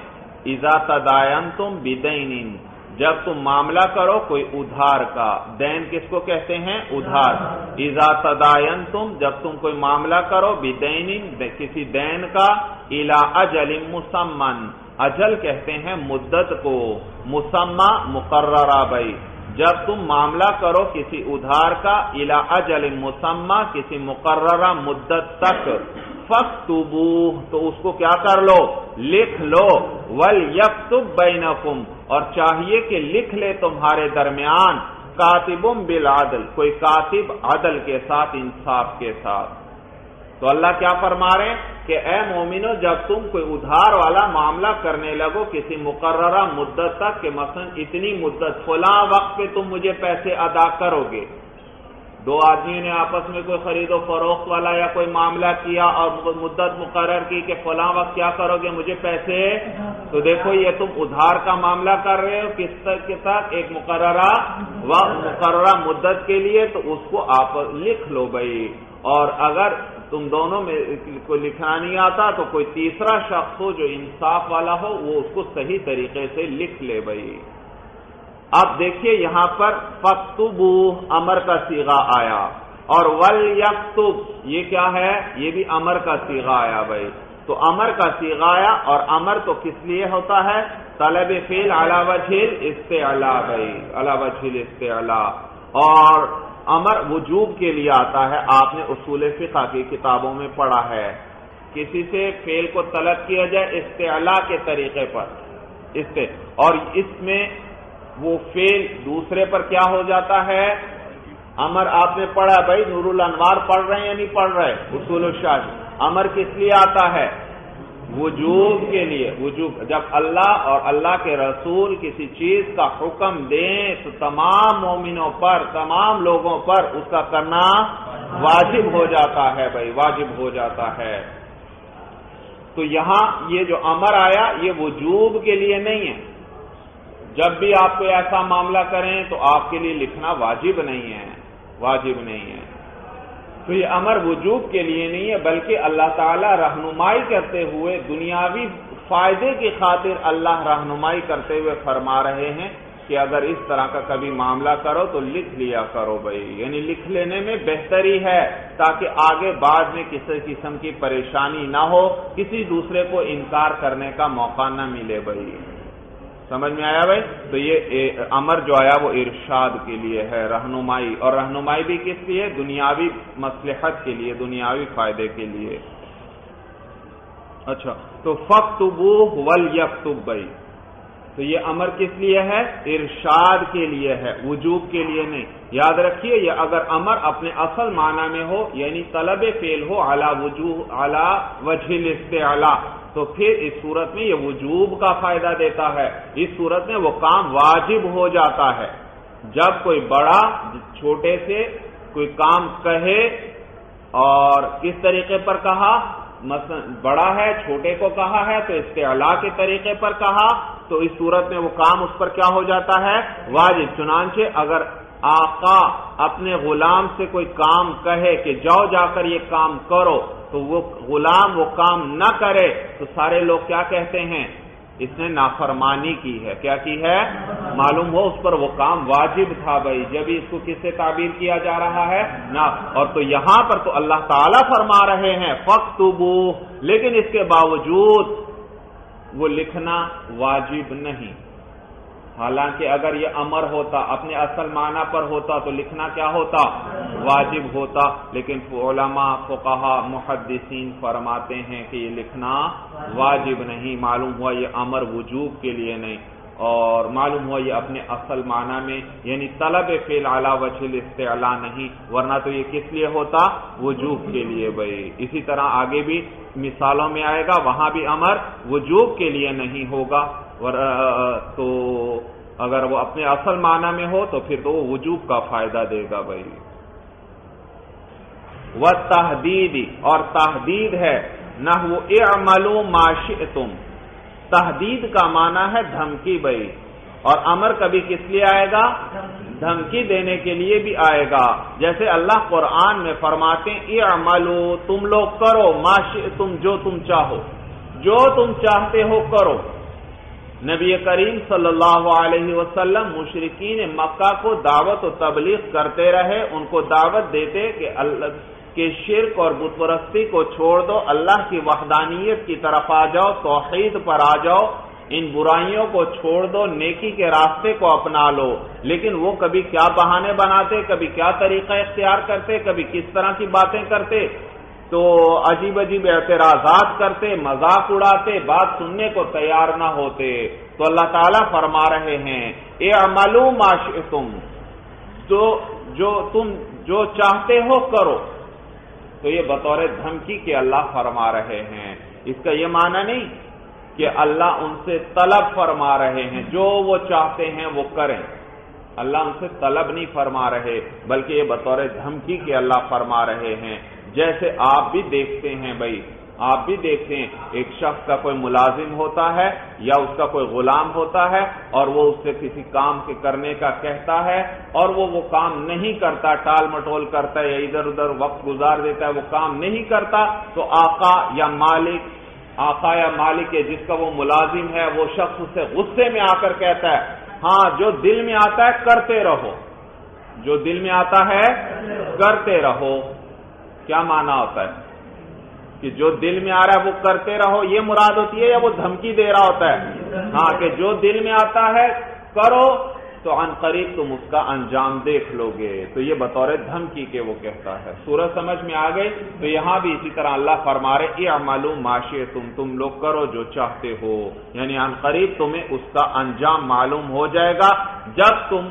ایزا تدائن تم بدین جب تم معاملہ کرو کوئی ادھار کا۔ دین کس کو کہتے ہیں؟ ادھار۔ ایزا تدائن تم جب تم کوئی معاملہ کرو بدین کسی دین کا الا اجل مسمن اجل کہتے ہیں مدت کو مسمہ مقررہ بھائی۔ جب تم معاملہ کرو کسی ادھار کا الا اجل مسمہ کسی مقررہ مدت تک۔ فخ تو اس کو کیا کر لو؟ لکھ لو۔ ول یکتب بینکم اور چاہیے کہ لکھ لے تمہارے درمیان۔ کاتبم بالعدل، کوئی کاتب عدل کے ساتھ، انصاف کے ساتھ۔ تو اللہ کیا فرما رہے ہیں؟ کہ اے مومنو، جب تم کوئی ادھار والا معاملہ کرنے لگو، کسی مقررہ مدت تک، کہ مثلا اتنی مدت فلاں وقت پہ تم مجھے پیسے ادا کرو گے۔ دو آدمیوں نے آپس میں کوئی خرید و فروخت والا یا کوئی معاملہ کیا اور مدت مقرر کی کہ فلاں وقت کیا کرو گے، مجھے پیسے؟ تو دیکھو، یہ تم ادھار کا معاملہ کر رہے ہو کس طرح کے ساتھ؟ ایک مقررہ وقت، مقررہ مدت کے لیے، تو اس کو آپ لکھ لو بھائی۔ اور اگر تم دونوں میں کوئی لکھنا نہیں آتا تو کوئی تیسرا شخص ہو جو انصاف والا ہو، وہ اس کو صحیح طریقے سے لکھ لے بھائی۔ اب دیکھیے یہاں پر فتبو امر کا سیگا آیا۔ اور ول یکتب یہ کیا ہے؟ یہ بھی امر کا سیگا آیا بھائی۔ تو امر کا سیگا آیا اور امر تو کس لیے ہوتا ہے؟ طلب فیل علاوہ جھیل استعلا بھائی۔ علاوہ جھیل استعلا اور امر وجوب کے لیے آتا ہے۔ آپ نے اصول فقہ کی کتابوں میں پڑھا ہے۔ کسی سے فیل کو طلب کیا جائے استعلا کے طریقے پر۔ اس سے۔ اور اس میں وہ فیل دوسرے پر کیا ہو جاتا ہے؟ امر آپ نے پڑھا بھائی، نور الانوار پڑھ رہے ہیں یا نہیں پڑھ رہے؟ اصول الشاہ۔ امر کس لیے آتا ہے؟ وجوب کے لیے، وجوب، جب اللہ اور اللہ کے رسول کسی چیز کا حکم دیں تو تمام مومنوں پر، تمام لوگوں پر اس کا کرنا واجب ہو جاتا ہے بھائی، واجب ہو جاتا ہے۔ تو یہاں یہ جو امر آیا، یہ وجوب کے لیے نہیں ہے۔ جب بھی آپ کو ایسا معاملہ کریں تو آپ کے لیے لکھنا واجب نہیں ہے، واجب نہیں ہے۔ تو یہ امر وجوب کے لیے نہیں ہے، بلکہ اللہ تعالی رہنمائی کرتے ہوئے دنیاوی فائدے کی خاطر اللہ رہنمائی کرتے ہوئے فرما رہے ہیں کہ اگر اس طرح کا کبھی معاملہ کرو تو لکھ لیا کرو بھائی۔ یعنی لکھ لینے میں بہتری ہے تاکہ آگے بعد میں کسی قسم کی پریشانی نہ ہو، کسی دوسرے کو انکار کرنے کا موقع نہ ملے بھائی۔ سمجھ میں آیا بھائی؟ تو یہ امر جو آیا وہ ارشاد کے لیے ہے، رہنمائی۔ اور رہنمائی بھی کس لیے دنیاوی مصلحت کے لیے، دنیاوی فائدے کے لیے۔ اچھا تو فخت ول یکتب بھائی۔ تو یہ امر کس لیے ہے؟ ارشاد کے لیے ہے، وجوب کے لیے نہیں۔ یاد رکھیے، یہ اگر امر اپنے اصل معنی میں ہو یعنی طلب فیل ہو اعلی وجوہ اعلی وجہ تو پھر اس صورت میں یہ وجوب کا فائدہ دیتا ہے۔ اس صورت میں وہ کام واجب ہو جاتا ہے۔ جب کوئی بڑا، چھوٹے سے کوئی کام کہے اور کس طریقے پر کہا، مثلا بڑا ہے، چھوٹے کو کہا ہے، تو استعلا کے طریقے پر کہا، تو اس صورت میں وہ کام اس پر کیا ہو جاتا ہے؟ واجب۔ چنانچہ اگر آقا اپنے غلام سے کوئی کام کہے کہ جاؤ جا کر یہ کام کرو تو وہ غلام وہ کام نہ کرے تو سارے لوگ کیا کہتے ہیں؟ اس نے نافرمانی کی ہے۔ کیا کی ہے؟ معلوم ہو اس پر وہ کام واجب تھا بھائی۔ جب اس کو کس سے تعبیر کیا جا رہا ہے؟ نہ۔ اور تو یہاں پر تو اللہ تعالیٰ فرما رہے ہیں فخ لیکن اس کے باوجود وہ لکھنا واجب نہیں۔ حالانکہ اگر یہ امر ہوتا، اپنے اصل معنی پر ہوتا تو لکھنا کیا ہوتا؟ واجب ہوتا۔ لیکن علماء، فقہا، محدثین فرماتے ہیں کہ یہ لکھنا واجب نہیں، معلوم ہوا یہ امر وجوب کے لیے نہیں۔ اور معلوم ہوا یہ اپنے اصل معنی میں یعنی طلب فیل اعلی وچل استعلا نہیں، ورنہ تو یہ کس لیے ہوتا؟ وجوب کے لیے بھائی۔ اسی طرح آگے بھی مثالوں میں آئے گا، وہاں بھی امر وجوب کے لیے نہیں ہوگا۔ تو اگر وہ اپنے اصل معنی میں ہو تو پھر تو وہ وجوب کا فائدہ دے گا بھائی۔ وہ تحدید اور تحدید ہے نہ وہ اعملو معاش تم تحدید کا معنی ہے دھمکی بھائی۔ اور امر کبھی کس لیے آئے گا؟ دھمکی دینے کے لیے بھی آئے گا۔ جیسے اللہ قرآن میں فرماتے ہیں اعملو تم لوگ کرو معاش تم جو تم چاہو۔ جو تم چاہتے ہو، کرو۔ نبی کریم صلی اللہ علیہ وسلم مشرقین مکہ کو دعوت و تبلیغ کرتے رہے، ان کو دعوت دیتے کہ اللہ کے شرک اور بت پرستی کو چھوڑ دو، اللہ کی وحدانیت کی طرف آ جاؤ، توحید پر آ جاؤ، ان برائیوں کو چھوڑ دو، نیکی کے راستے کو اپنا لو۔ لیکن وہ کبھی کیا بہانے بناتے، کبھی کیا طریقہ اختیار کرتے، کبھی کس طرح کی باتیں کرتے؟ تو عجیب عجیب اعتراضات کرتے، مذاق اڑاتے، بات سننے کو تیار نہ ہوتے۔ تو اللہ تعالیٰ فرما رہے ہیں، اے عملو معاش تم تو جو تم جو چاہتے ہو کرو۔ تو یہ بطور دھمکی کے اللہ فرما رہے ہیں۔ اس کا یہ معنی نہیں کہ اللہ ان سے طلب فرما رہے ہیں، جو وہ چاہتے ہیں وہ کریں۔ اللہ ان سے طلب نہیں فرما رہے، بلکہ یہ بطور دھمکی کے اللہ فرما رہے ہیں۔ جیسے آپ بھی دیکھتے ہیں بھائی، آپ بھی دیکھتے ہیں، ایک شخص کا کوئی ملازم ہوتا ہے یا اس کا کوئی غلام ہوتا ہے اور وہ اس سے کسی کام کے کرنے کا کہتا ہے اور وہ وہ کام نہیں کرتا، ٹال مٹول کرتا ہے یا ادھر ادھر وقت گزار دیتا ہے، وہ کام نہیں کرتا، تو آقا یا مالک، آقا یا مالک ہے جس کا وہ ملازم ہے، وہ شخص اسے غصے میں آ کر کہتا ہے ہاں جو دل میں آتا ہے، کرتے رہو۔ جو دل میں آتا ہے، کرتے رہو۔ کیا مانا ہوتا ہے؟ کہ جو دل میں آ رہا ہے وہ کرتے رہو، یہ مراد ہوتی ہے یا وہ دھمکی دے رہا ہوتا ہے؟ ہاں کہ جو دل میں آتا ہے کرو تو ان قریب تم اس کا انجام دیکھ لو گے تو یہ بطور دھمکی کے وہ کہتا ہے۔ سورج سمجھ میں آ گئی، تو یہاں بھی اسی طرح اللہ فرما رہے یہ معلوم معاشی تم تم لوگ کرو جو چاہتے ہو۔ یعنی ان قریب تمہیں اس کا انجام معلوم ہو جائے گا۔ جب تم،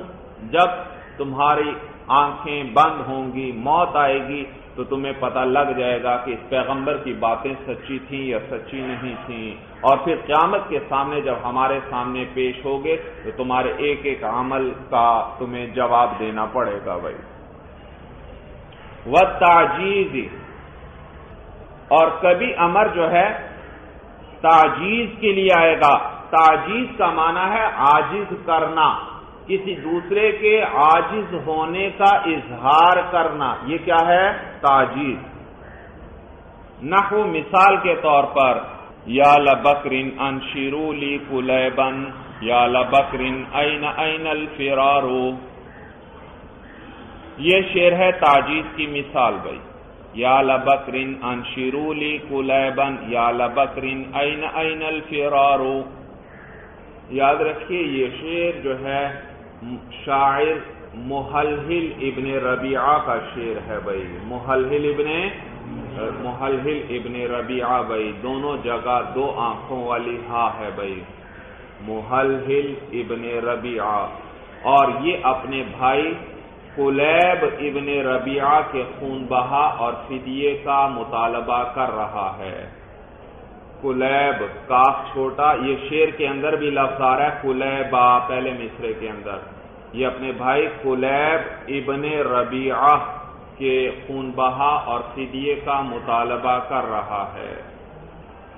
جب تمہاری آنکھیں بند ہوں گی، موت آئے گی تو تمہیں پتہ لگ جائے گا کہ اس پیغمبر کی باتیں سچی تھیں یا سچی نہیں تھیں۔ اور پھر قیامت کے سامنے جب ہمارے سامنے پیش ہوگے تو تمہارے ایک ایک عمل کا تمہیں جواب دینا پڑے گا بھائی۔ و تاجیز اور کبھی امر جو ہے، تاجیز کے لیے آئے گا۔ تاجیز کا معنی ہے آجز کرنا۔ کسی دوسرے کے عاجز ہونے کا اظہار کرنا یہ کیا ہے؟ تاجیز۔ نحو مثال کے طور پر، یا لبکرین انشیرولی کلیبن، یا لبکرین این این الفرارو۔ یہ شعر ہے تاجیز کی مثال بھائی۔ یا لبکرین انشیرولی کلیبن، یا لبکرین این این الفرارو۔ یاد رکھیے یہ شعر جو ہے شاعر محلحل ابن ربیعہ کا شعر ہے بھائی۔ محلحل ابن محلحل ابن ربیعہ بھائی۔ دونوں جگہ دو آنکھوں والی ہا ہے بھائی۔ محلحل ابن ربیعہ اور یہ اپنے بھائی قلیب ابن ربیعہ کے خون بہا اور فدیے کا مطالبہ کر رہا ہے۔ کلیب کاف چھوٹا، یہ شیر کے اندر بھی لفظ آ رہا ہے کلیبا پہلے مصرے کے اندر۔ یہ اپنے بھائی کلیب ابن ربیعہ کے خون بہا اور فدیے کا مطالبہ کر رہا ہے۔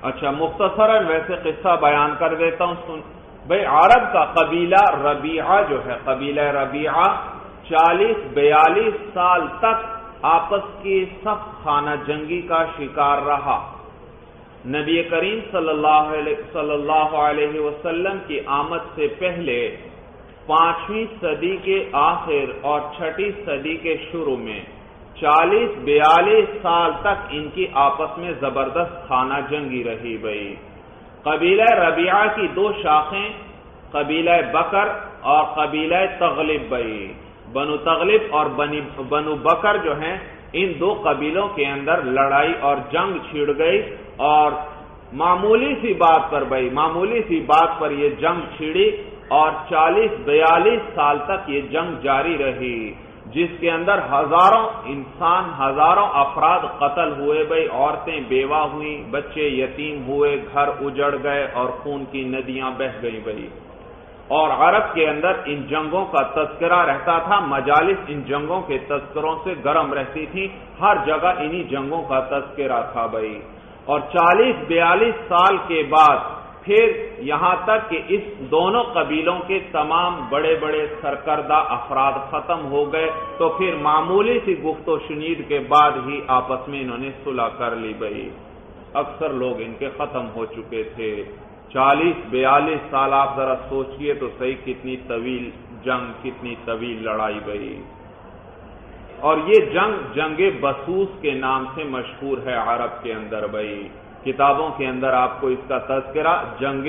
اچھا مختصر ویسے قصہ بیان کر دیتا ہوں، سن۔ بھائی، عرب کا قبیلہ ربیعہ جو ہے، قبیلہ ربیعہ چالیس بیالیس سال تک آپس کی سخت خانہ جنگی کا شکار رہا۔ نبی کریم صلی اللہ علیہ، صلی اللہ علیہ وسلم کی آمد سے پہلے پانچویں صدی کے آخر اور چھٹی صدی کے شروع میں چالیس بیالیس سال تک ان کی آپس میں زبردست خانہ جنگی رہی بھائی قبیلہ ربیعہ کی دو شاخیں، قبیلہ بکر اور قبیلہ تغلب بھائی بنو تغلب اور بنو بکر جو ہیں، ان دو قبیلوں کے اندر لڑائی اور جنگ چھڑ گئی اور معمولی سی بات پر بھائی، معمولی سی بات پر یہ جنگ چھڑی۔ اور چالیس بیالیس سال تک یہ جنگ جاری رہی، جس کے اندر ہزاروں انسان، ہزاروں افراد قتل ہوئے بھائی عورتیں بیوہ ہوئی بچے یتیم ہوئے، گھر اجڑ گئے اور خون کی ندیاں بہ گئی بھائی اور عرب کے اندر ان جنگوں کا تذکرہ رہتا تھا، مجالس ان جنگوں کے تذکروں سے گرم رہتی تھی، ہر جگہ انہی جنگوں کا تذکرہ تھا بھائی اور چالیس بیالیس سال کے بعد پھر یہاں تک کہ اس دونوں قبیلوں کے تمام بڑے بڑے سرکردہ افراد ختم ہو گئے تو پھر معمولی سی گفت و شنید کے بعد ہی آپس میں انہوں نے صلح کر لی بھائی۔ اکثر لوگ ان کے ختم ہو چکے تھے۔ چالیس بیالیس سال آپ ذرا سوچئے تو صحیح کتنی طویل جنگ، کتنی طویل لڑائی بھائی۔ اور یہ جنگ جنگ بسوس کے نام سے مشہور ہے عرب کے اندر بھائی۔ کتابوں کے اندر آپ کو اس کا تذکرہ، جنگ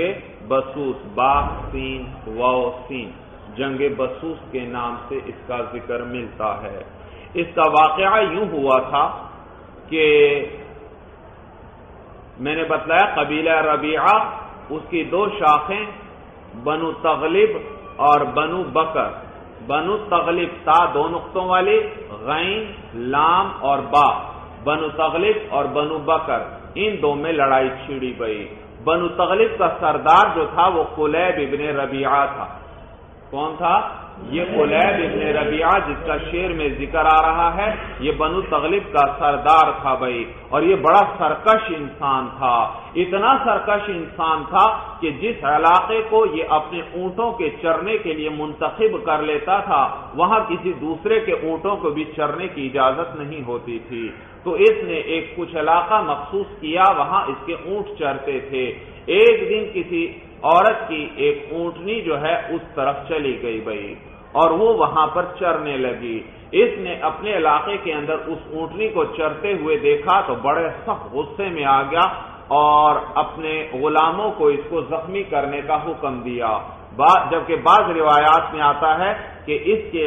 بسوس، با، سین و سین۔ جنگ بسوس کے نام سے اس کا ذکر ملتا ہے۔ اس کا واقعہ یوں ہوا تھا کہ میں نے بتلایا، قبیلہ ربیعہ، اس کی دو شاخیں، بنو تغلب اور بنو بکر۔ بنو تغلب تا دو نقطوں والے غین، لام اور با۔ بنو تغلب اور بنو بکر۔ ان دو میں لڑائی چھڑی گئی۔ بنو تغلب کا سردار جو تھا وہ کلیب ابن ربیعہ تھا۔ کون تھا؟ یہ قلیب ابن ربیعہ جس کا شیر میں ذکر آ رہا ہے، یہ بنو تغلب کا سردار تھا بھائی۔ اور یہ بڑا سرکش انسان تھا۔ اتنا سرکش انسان تھا کہ جس علاقے کو یہ اپنے اونٹوں کے چرنے کے لیے منتخب کر لیتا تھا، وہاں کسی دوسرے کے اونٹوں کو بھی چرنے کی اجازت نہیں ہوتی تھی۔ تو اس نے ایک کچھ علاقہ مخصوص کیا، وہاں اس کے اونٹ چرتے تھے۔ ایک دن کسی عورت کی ایک اونٹنی جو ہے اس طرف چلی گئی بھائی، اور وہ وہاں پر چرنے لگی۔ اس نے اپنے علاقے کے اندر اس اونٹنی کو چرتے ہوئے دیکھا تو بڑے سخت غصے میں آ گیا اور اپنے غلاموں کو اس کو زخمی کرنے کا حکم دیا۔ جبکہ بعض روایات میں آتا ہے کہ اس کے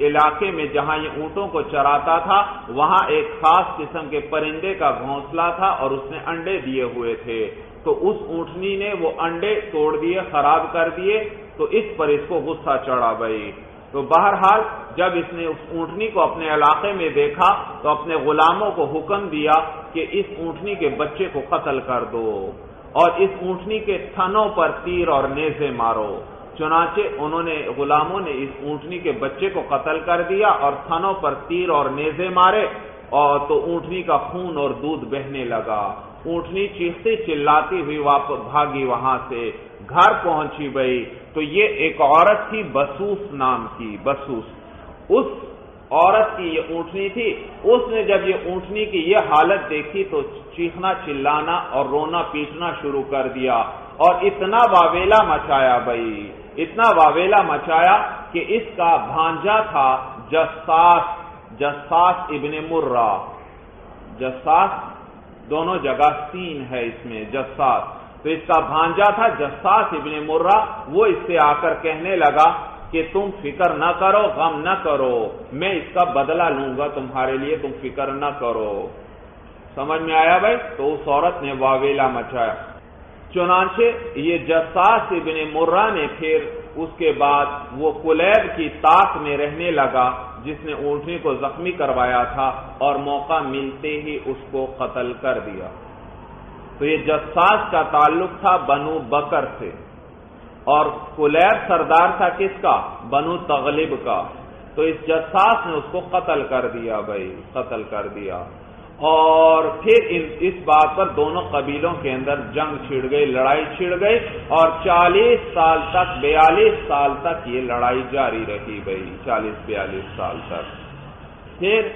علاقے میں جہاں یہ اونٹوں کو چراتا تھا، وہاں ایک خاص قسم کے پرندے کا گھونسلہ تھا اور اس نے انڈے دیے ہوئے تھے۔ تو اس اونٹنی نے وہ انڈے توڑ دیے، خراب کر دیے، تو اس پر اس کو غصہ چڑھا بھائی۔ تو بہرحال جب اس نے اس اونٹنی کو اپنے علاقے میں دیکھا، تو اپنے غلاموں کو حکم دیا کہ اس اونٹنی کے بچے کو قتل کر دو اور اس اونٹنی کے تھنوں پر تیر اور نیزے مارو۔ چنانچہ انہوں نے غلاموں نے اس اونٹنی کے بچے کو قتل کر دیا اور تھنوں پر تیر اور نیزے مارے اور تو اونٹنی کا خون اور دودھ بہنے لگا۔ اونٹنی چیختی چلاتی ہوئی واپس بھاگی وہاں سے۔ گھر پہنچی گئی تو یہ ایک عورت تھی، بسوس نام کی، بسوس۔ اس عورت کی یہ اونٹنی تھی۔ اس نے جب یہ اونٹنی کی یہ حالت دیکھی تو چیخنا، چلانا اور رونا پیٹنا شروع کر دیا اور اتنا واویلا مچایا بھائی اتنا واویلا مچایا کہ اس کا بھانجا تھا جساس جساس ابن مرہ۔ جساس دونوں جگہ سین ہے اس میں، جساس۔ تو اس کا بھانجا تھا جساس ابن مرہ، وہ اس سے آ کر کہنے لگا کہ تم فکر نہ کرو، غم نہ کرو، میں اس کا بدلہ لوں گا تمہارے لیے، تم فکر نہ کرو۔ سمجھ میں آیا بھائی؟ تو اس عورت نے واویلا مچایا۔ چنانچہ یہ جساس ابن مرہ نے پھر اس کے بعد وہ کلیب کی تاک میں رہنے لگا جس نے اونٹنی کو زخمی کروایا تھا اور موقع ملتے ہی اس کو قتل کر دیا۔ تو یہ جساس کا تعلق تھا بنو بکر سے۔ اور کلیب سردار تھا کس کا؟ بنو تغلب کا۔ تو اس جساس نے اس کو قتل کر دیا بھائی، قتل کر دیا۔ اور پھر اس بات پر دونوں قبیلوں کے اندر جنگ چھڑ گئی، لڑائی چھڑ گئی اور چالیس سال تک، بیالیس سال تک یہ لڑائی جاری رہی گئی چالیس بیالیس سال تک۔ پھر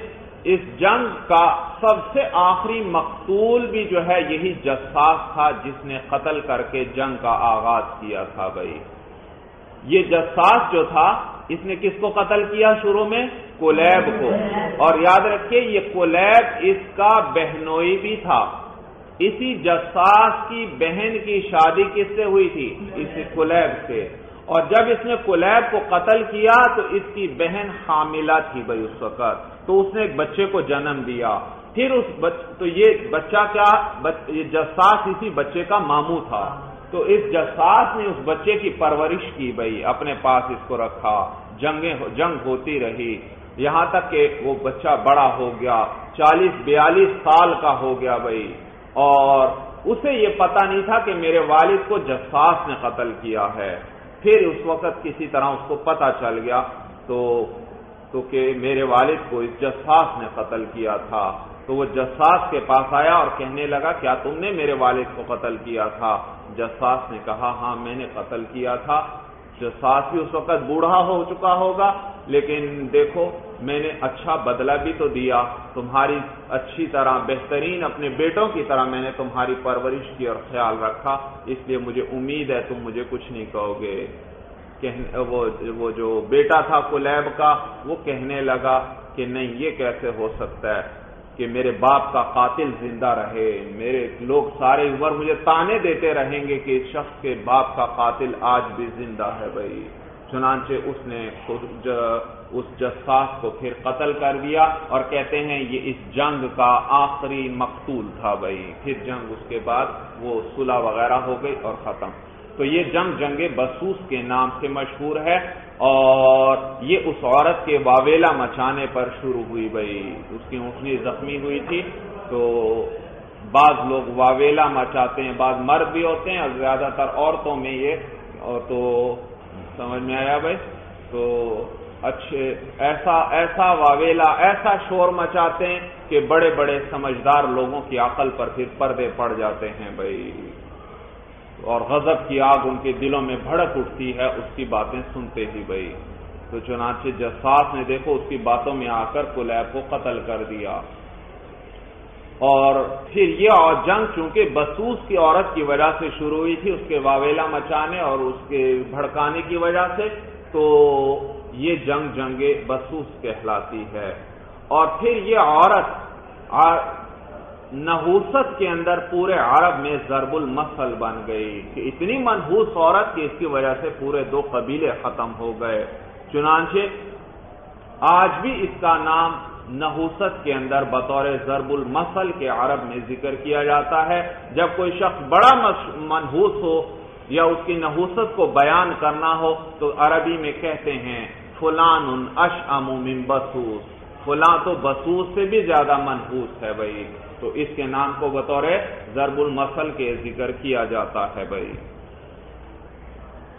اس جنگ کا سب سے آخری مقتول بھی جو ہے، یہی جساس تھا جس نے قتل کر کے جنگ کا آغاز کیا تھا بھائی۔ یہ جساس جو تھا، اس نے کس کو قتل کیا شروع میں؟ کولیب کو۔ اور یاد رکھیے، یہ کولیب اس کا بہنوئی بھی تھا۔ اسی جساس کی بہن کی شادی کس سے ہوئی تھی؟ اس کولیب سے۔ اور جب اس نے کولیب کو قتل کیا، تو اس کی بہن حاملہ تھی بھائی اس وقت۔ تو اس نے ایک بچے کو جنم دیا۔ پھر اس بچ، تو یہ بچہ کیا؟ یہ جساس اسی بچے کا ماموں تھا۔ تو اس جساس نے اس بچے کی پرورش کی بھائی، اپنے پاس اس کو رکھا۔ جنگیں جنگ ہوتی رہی۔ یہاں تک کہ وہ بچہ بڑا ہو گیا، چالیس، بیالیس سال کا ہو گیا بھائی۔ اور اسے یہ پتا نہیں تھا کہ میرے والد کو جساس نے قتل کیا ہے۔ پھر اس وقت کسی طرح اس کو پتا چل گیا تو تو کہ میرے والد کو اس جساس نے قتل کیا تھا۔ تو وہ جساس کے پاس آیا اور کہنے لگا، کیا تم نے میرے والد کو قتل کیا تھا؟ جساس نے کہا ہاں میں نے قتل کیا تھا۔ جساس بھی اس وقت بوڑھا ہو چکا ہوگا، لیکن دیکھو، میں نے اچھا بدلہ بھی تو دیا۔ تمہاری اچھی طرح، بہترین اپنے بیٹوں کی طرح میں نے تمہاری پرورش کی اور خیال رکھا۔ اس لیے مجھے امید ہے تم مجھے کچھ نہیں کہو گے۔ وہ جو بیٹا تھا کلیب کا، وہ کہنے لگا کہ نہیں، یہ کیسے ہو سکتا ہے؟ کہ میرے باپ کا قاتل زندہ رہے، میرے لوگ سارے عمر مجھے تانے دیتے رہیں گے کہ اس شخص کے باپ کا قاتل آج بھی زندہ ہے بھائی۔ چنانچہ اس نے اس جساس کو پھر قتل کر دیا اور کہتے ہیں یہ اس جنگ کا آخری مقتول تھا بھائی۔ پھر جنگ اس کے بعد وہ صلح وغیرہ ہو گئی اور ختم۔ تو یہ جنگ جنگ بسوس کے نام سے مشہور ہے اور یہ اس عورت کے واویلا مچانے پر شروع ہوئی بھائی۔ اس کی اونٹنی زخمی ہوئی تھی۔ تو بعض لوگ واویلا مچاتے ہیں، بعض مرد بھی ہوتے ہیں اور زیادہ تر عورتوں میں یہ۔ اور تو سمجھ میں آیا بھائی؟ تو اچھے، ایسا ایسا واویلا، ایسا شور مچاتے ہیں کہ بڑے بڑے سمجھدار لوگوں کی عقل پر پھر پردے پڑ جاتے ہیں بھائی۔ اور غضب کی آگ ان کے دلوں میں بھڑک اٹھتی ہے، اس کی باتیں سنتے ہی بھائی تو چنانچہ جساس نے دیکھو، اس کی باتوں میں آ کر کلیب کو قتل کر دیا۔ اور پھر یہ جنگ چونکہ بسوس کی عورت کی وجہ سے شروع ہوئی تھی، اس کے واویلا مچانے اور اس کے بھڑکانے کی وجہ سے، تو یہ جنگ جنگ بسوس کہلاتی ہے۔ اور پھر یہ عورت نحوست کے اندر پورے عرب میں ضرب المسل بن گئی کہ اتنی منحوس عورت کہ اس کی وجہ سے پورے دو قبیلے ختم ہو گئے۔ چنانچہ آج بھی اس کا نام نحوست کے اندر بطور ضرب المسل کے عرب میں ذکر کیا جاتا ہے۔ جب کوئی شخص بڑا منحوس ہو یا اس کی نحوست کو بیان کرنا ہو تو عربی میں کہتے ہیں، فلان اش من بسوس فلاں تو بسوس سے بھی زیادہ منحوس ہے بھائی۔ تو اس کے نام کو بطور ضرب المسل کے ذکر کیا جاتا ہے بھائی۔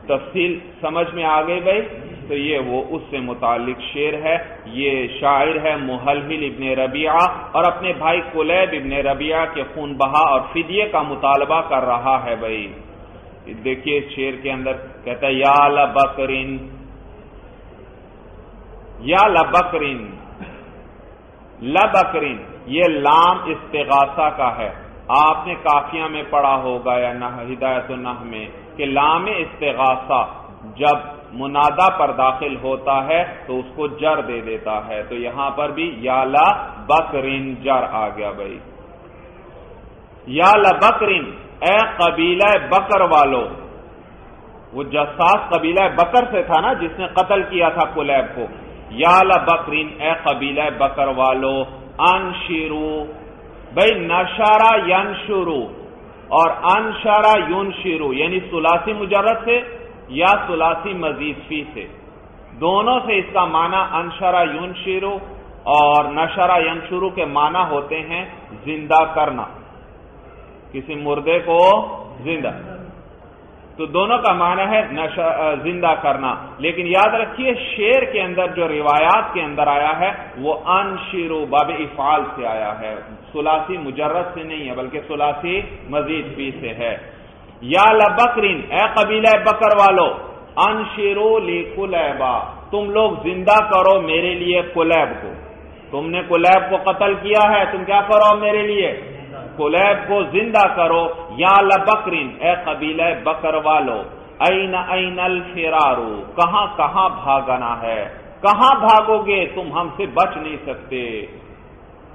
تفصیل سمجھ میں آ گئی بھائی؟ تو یہ وہ اس سے متعلق شعر ہے۔ یہ شاعر ہے محلمل ابن ربیعہ اور اپنے بھائی کلیب ابن ربیعہ کے خون بہا اور فدیے کا مطالبہ کر رہا ہے بھائی۔ دیکھیے شعر کے اندر کہتا ہے، یا لبکرین یا لبکرین لبکرین یہ لام استغاثہ کا ہے۔ آپ نے کافیہ میں پڑھا ہوگا یا نہ، ہدایت نہ میں، کہ لام استغاثہ جب منادا پر داخل ہوتا ہے تو اس کو جر دے دیتا ہے۔ تو یہاں پر بھی یا لا بکرین جر آ گیا بھائی۔ یا لا بکرین اے قبیلہ بکر والو۔ وہ جساس قبیلہ بکر سے تھا نا، جس نے قتل کیا تھا کلیب کو۔ یا لا بکرین اے قبیلہ بکر والو۔ انشرو بھائی نشارا ین شروع اور انشارا یون یعنی سلاسی مجرد سے یا سلاسی مزید فی سے۔ دونوں سے اس کا معنی انشرا یون اور نشرا ین شروع کے معنی ہوتے ہیں زندہ کرنا۔ کسی مردے کو زندہ۔ تو دونوں کا معنی ہے زندہ کرنا۔ لیکن یاد رکھیے شیر کے اندر جو روایات کے اندر آیا ہے، وہ ان شیرو باب افعال سے آیا ہے۔ سلاسی مجرد سے نہیں ہے، بلکہ سلاسی مزید فی سے ہے۔ یا لبکرین، اے قبیلہ بکر والو ان شیرو لی کلیبا۔ تم لوگ زندہ کرو میرے لیے کلیب کو۔ تم نے کلیب کو قتل کیا ہے، تم کیا کرو میرے لیے؟ کلیب کو زندہ کرو۔ یا لبکرین، اے قبیلہ بکر والو این این الفرارو، کہاں کہاں بھاگنا ہے؟ کہاں بھاگو گے؟ تم ہم سے بچ نہیں سکتے۔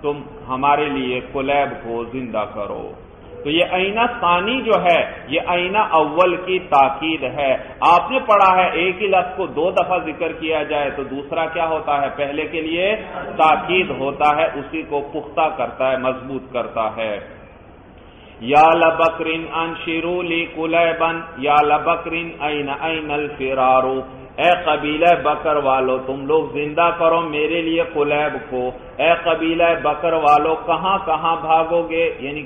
تم ہمارے لیے کلیب کو زندہ کرو۔ تو یہ آئینہ ثانی جو ہے، یہ آئینہ اول کی تاکید ہے۔ آپ نے پڑھا ہے، ایک ہی لفظ کو دو دفعہ ذکر کیا جائے تو دوسرا کیا ہوتا ہے؟ پہلے کے لیے تاکید ہوتا ہے، اسی کو پختہ کرتا ہے، مضبوط کرتا ہے۔ یا لبکرین ان شیرولی کلیبن، یا لبکرین این این الفرارو۔ اے قبیلہ بکر والو، تم لوگ زندہ کرو، میرے لیے قلیب کو اے قبیلہ بکر والو، کہاں کہاں بھاگو گے؟ یعنی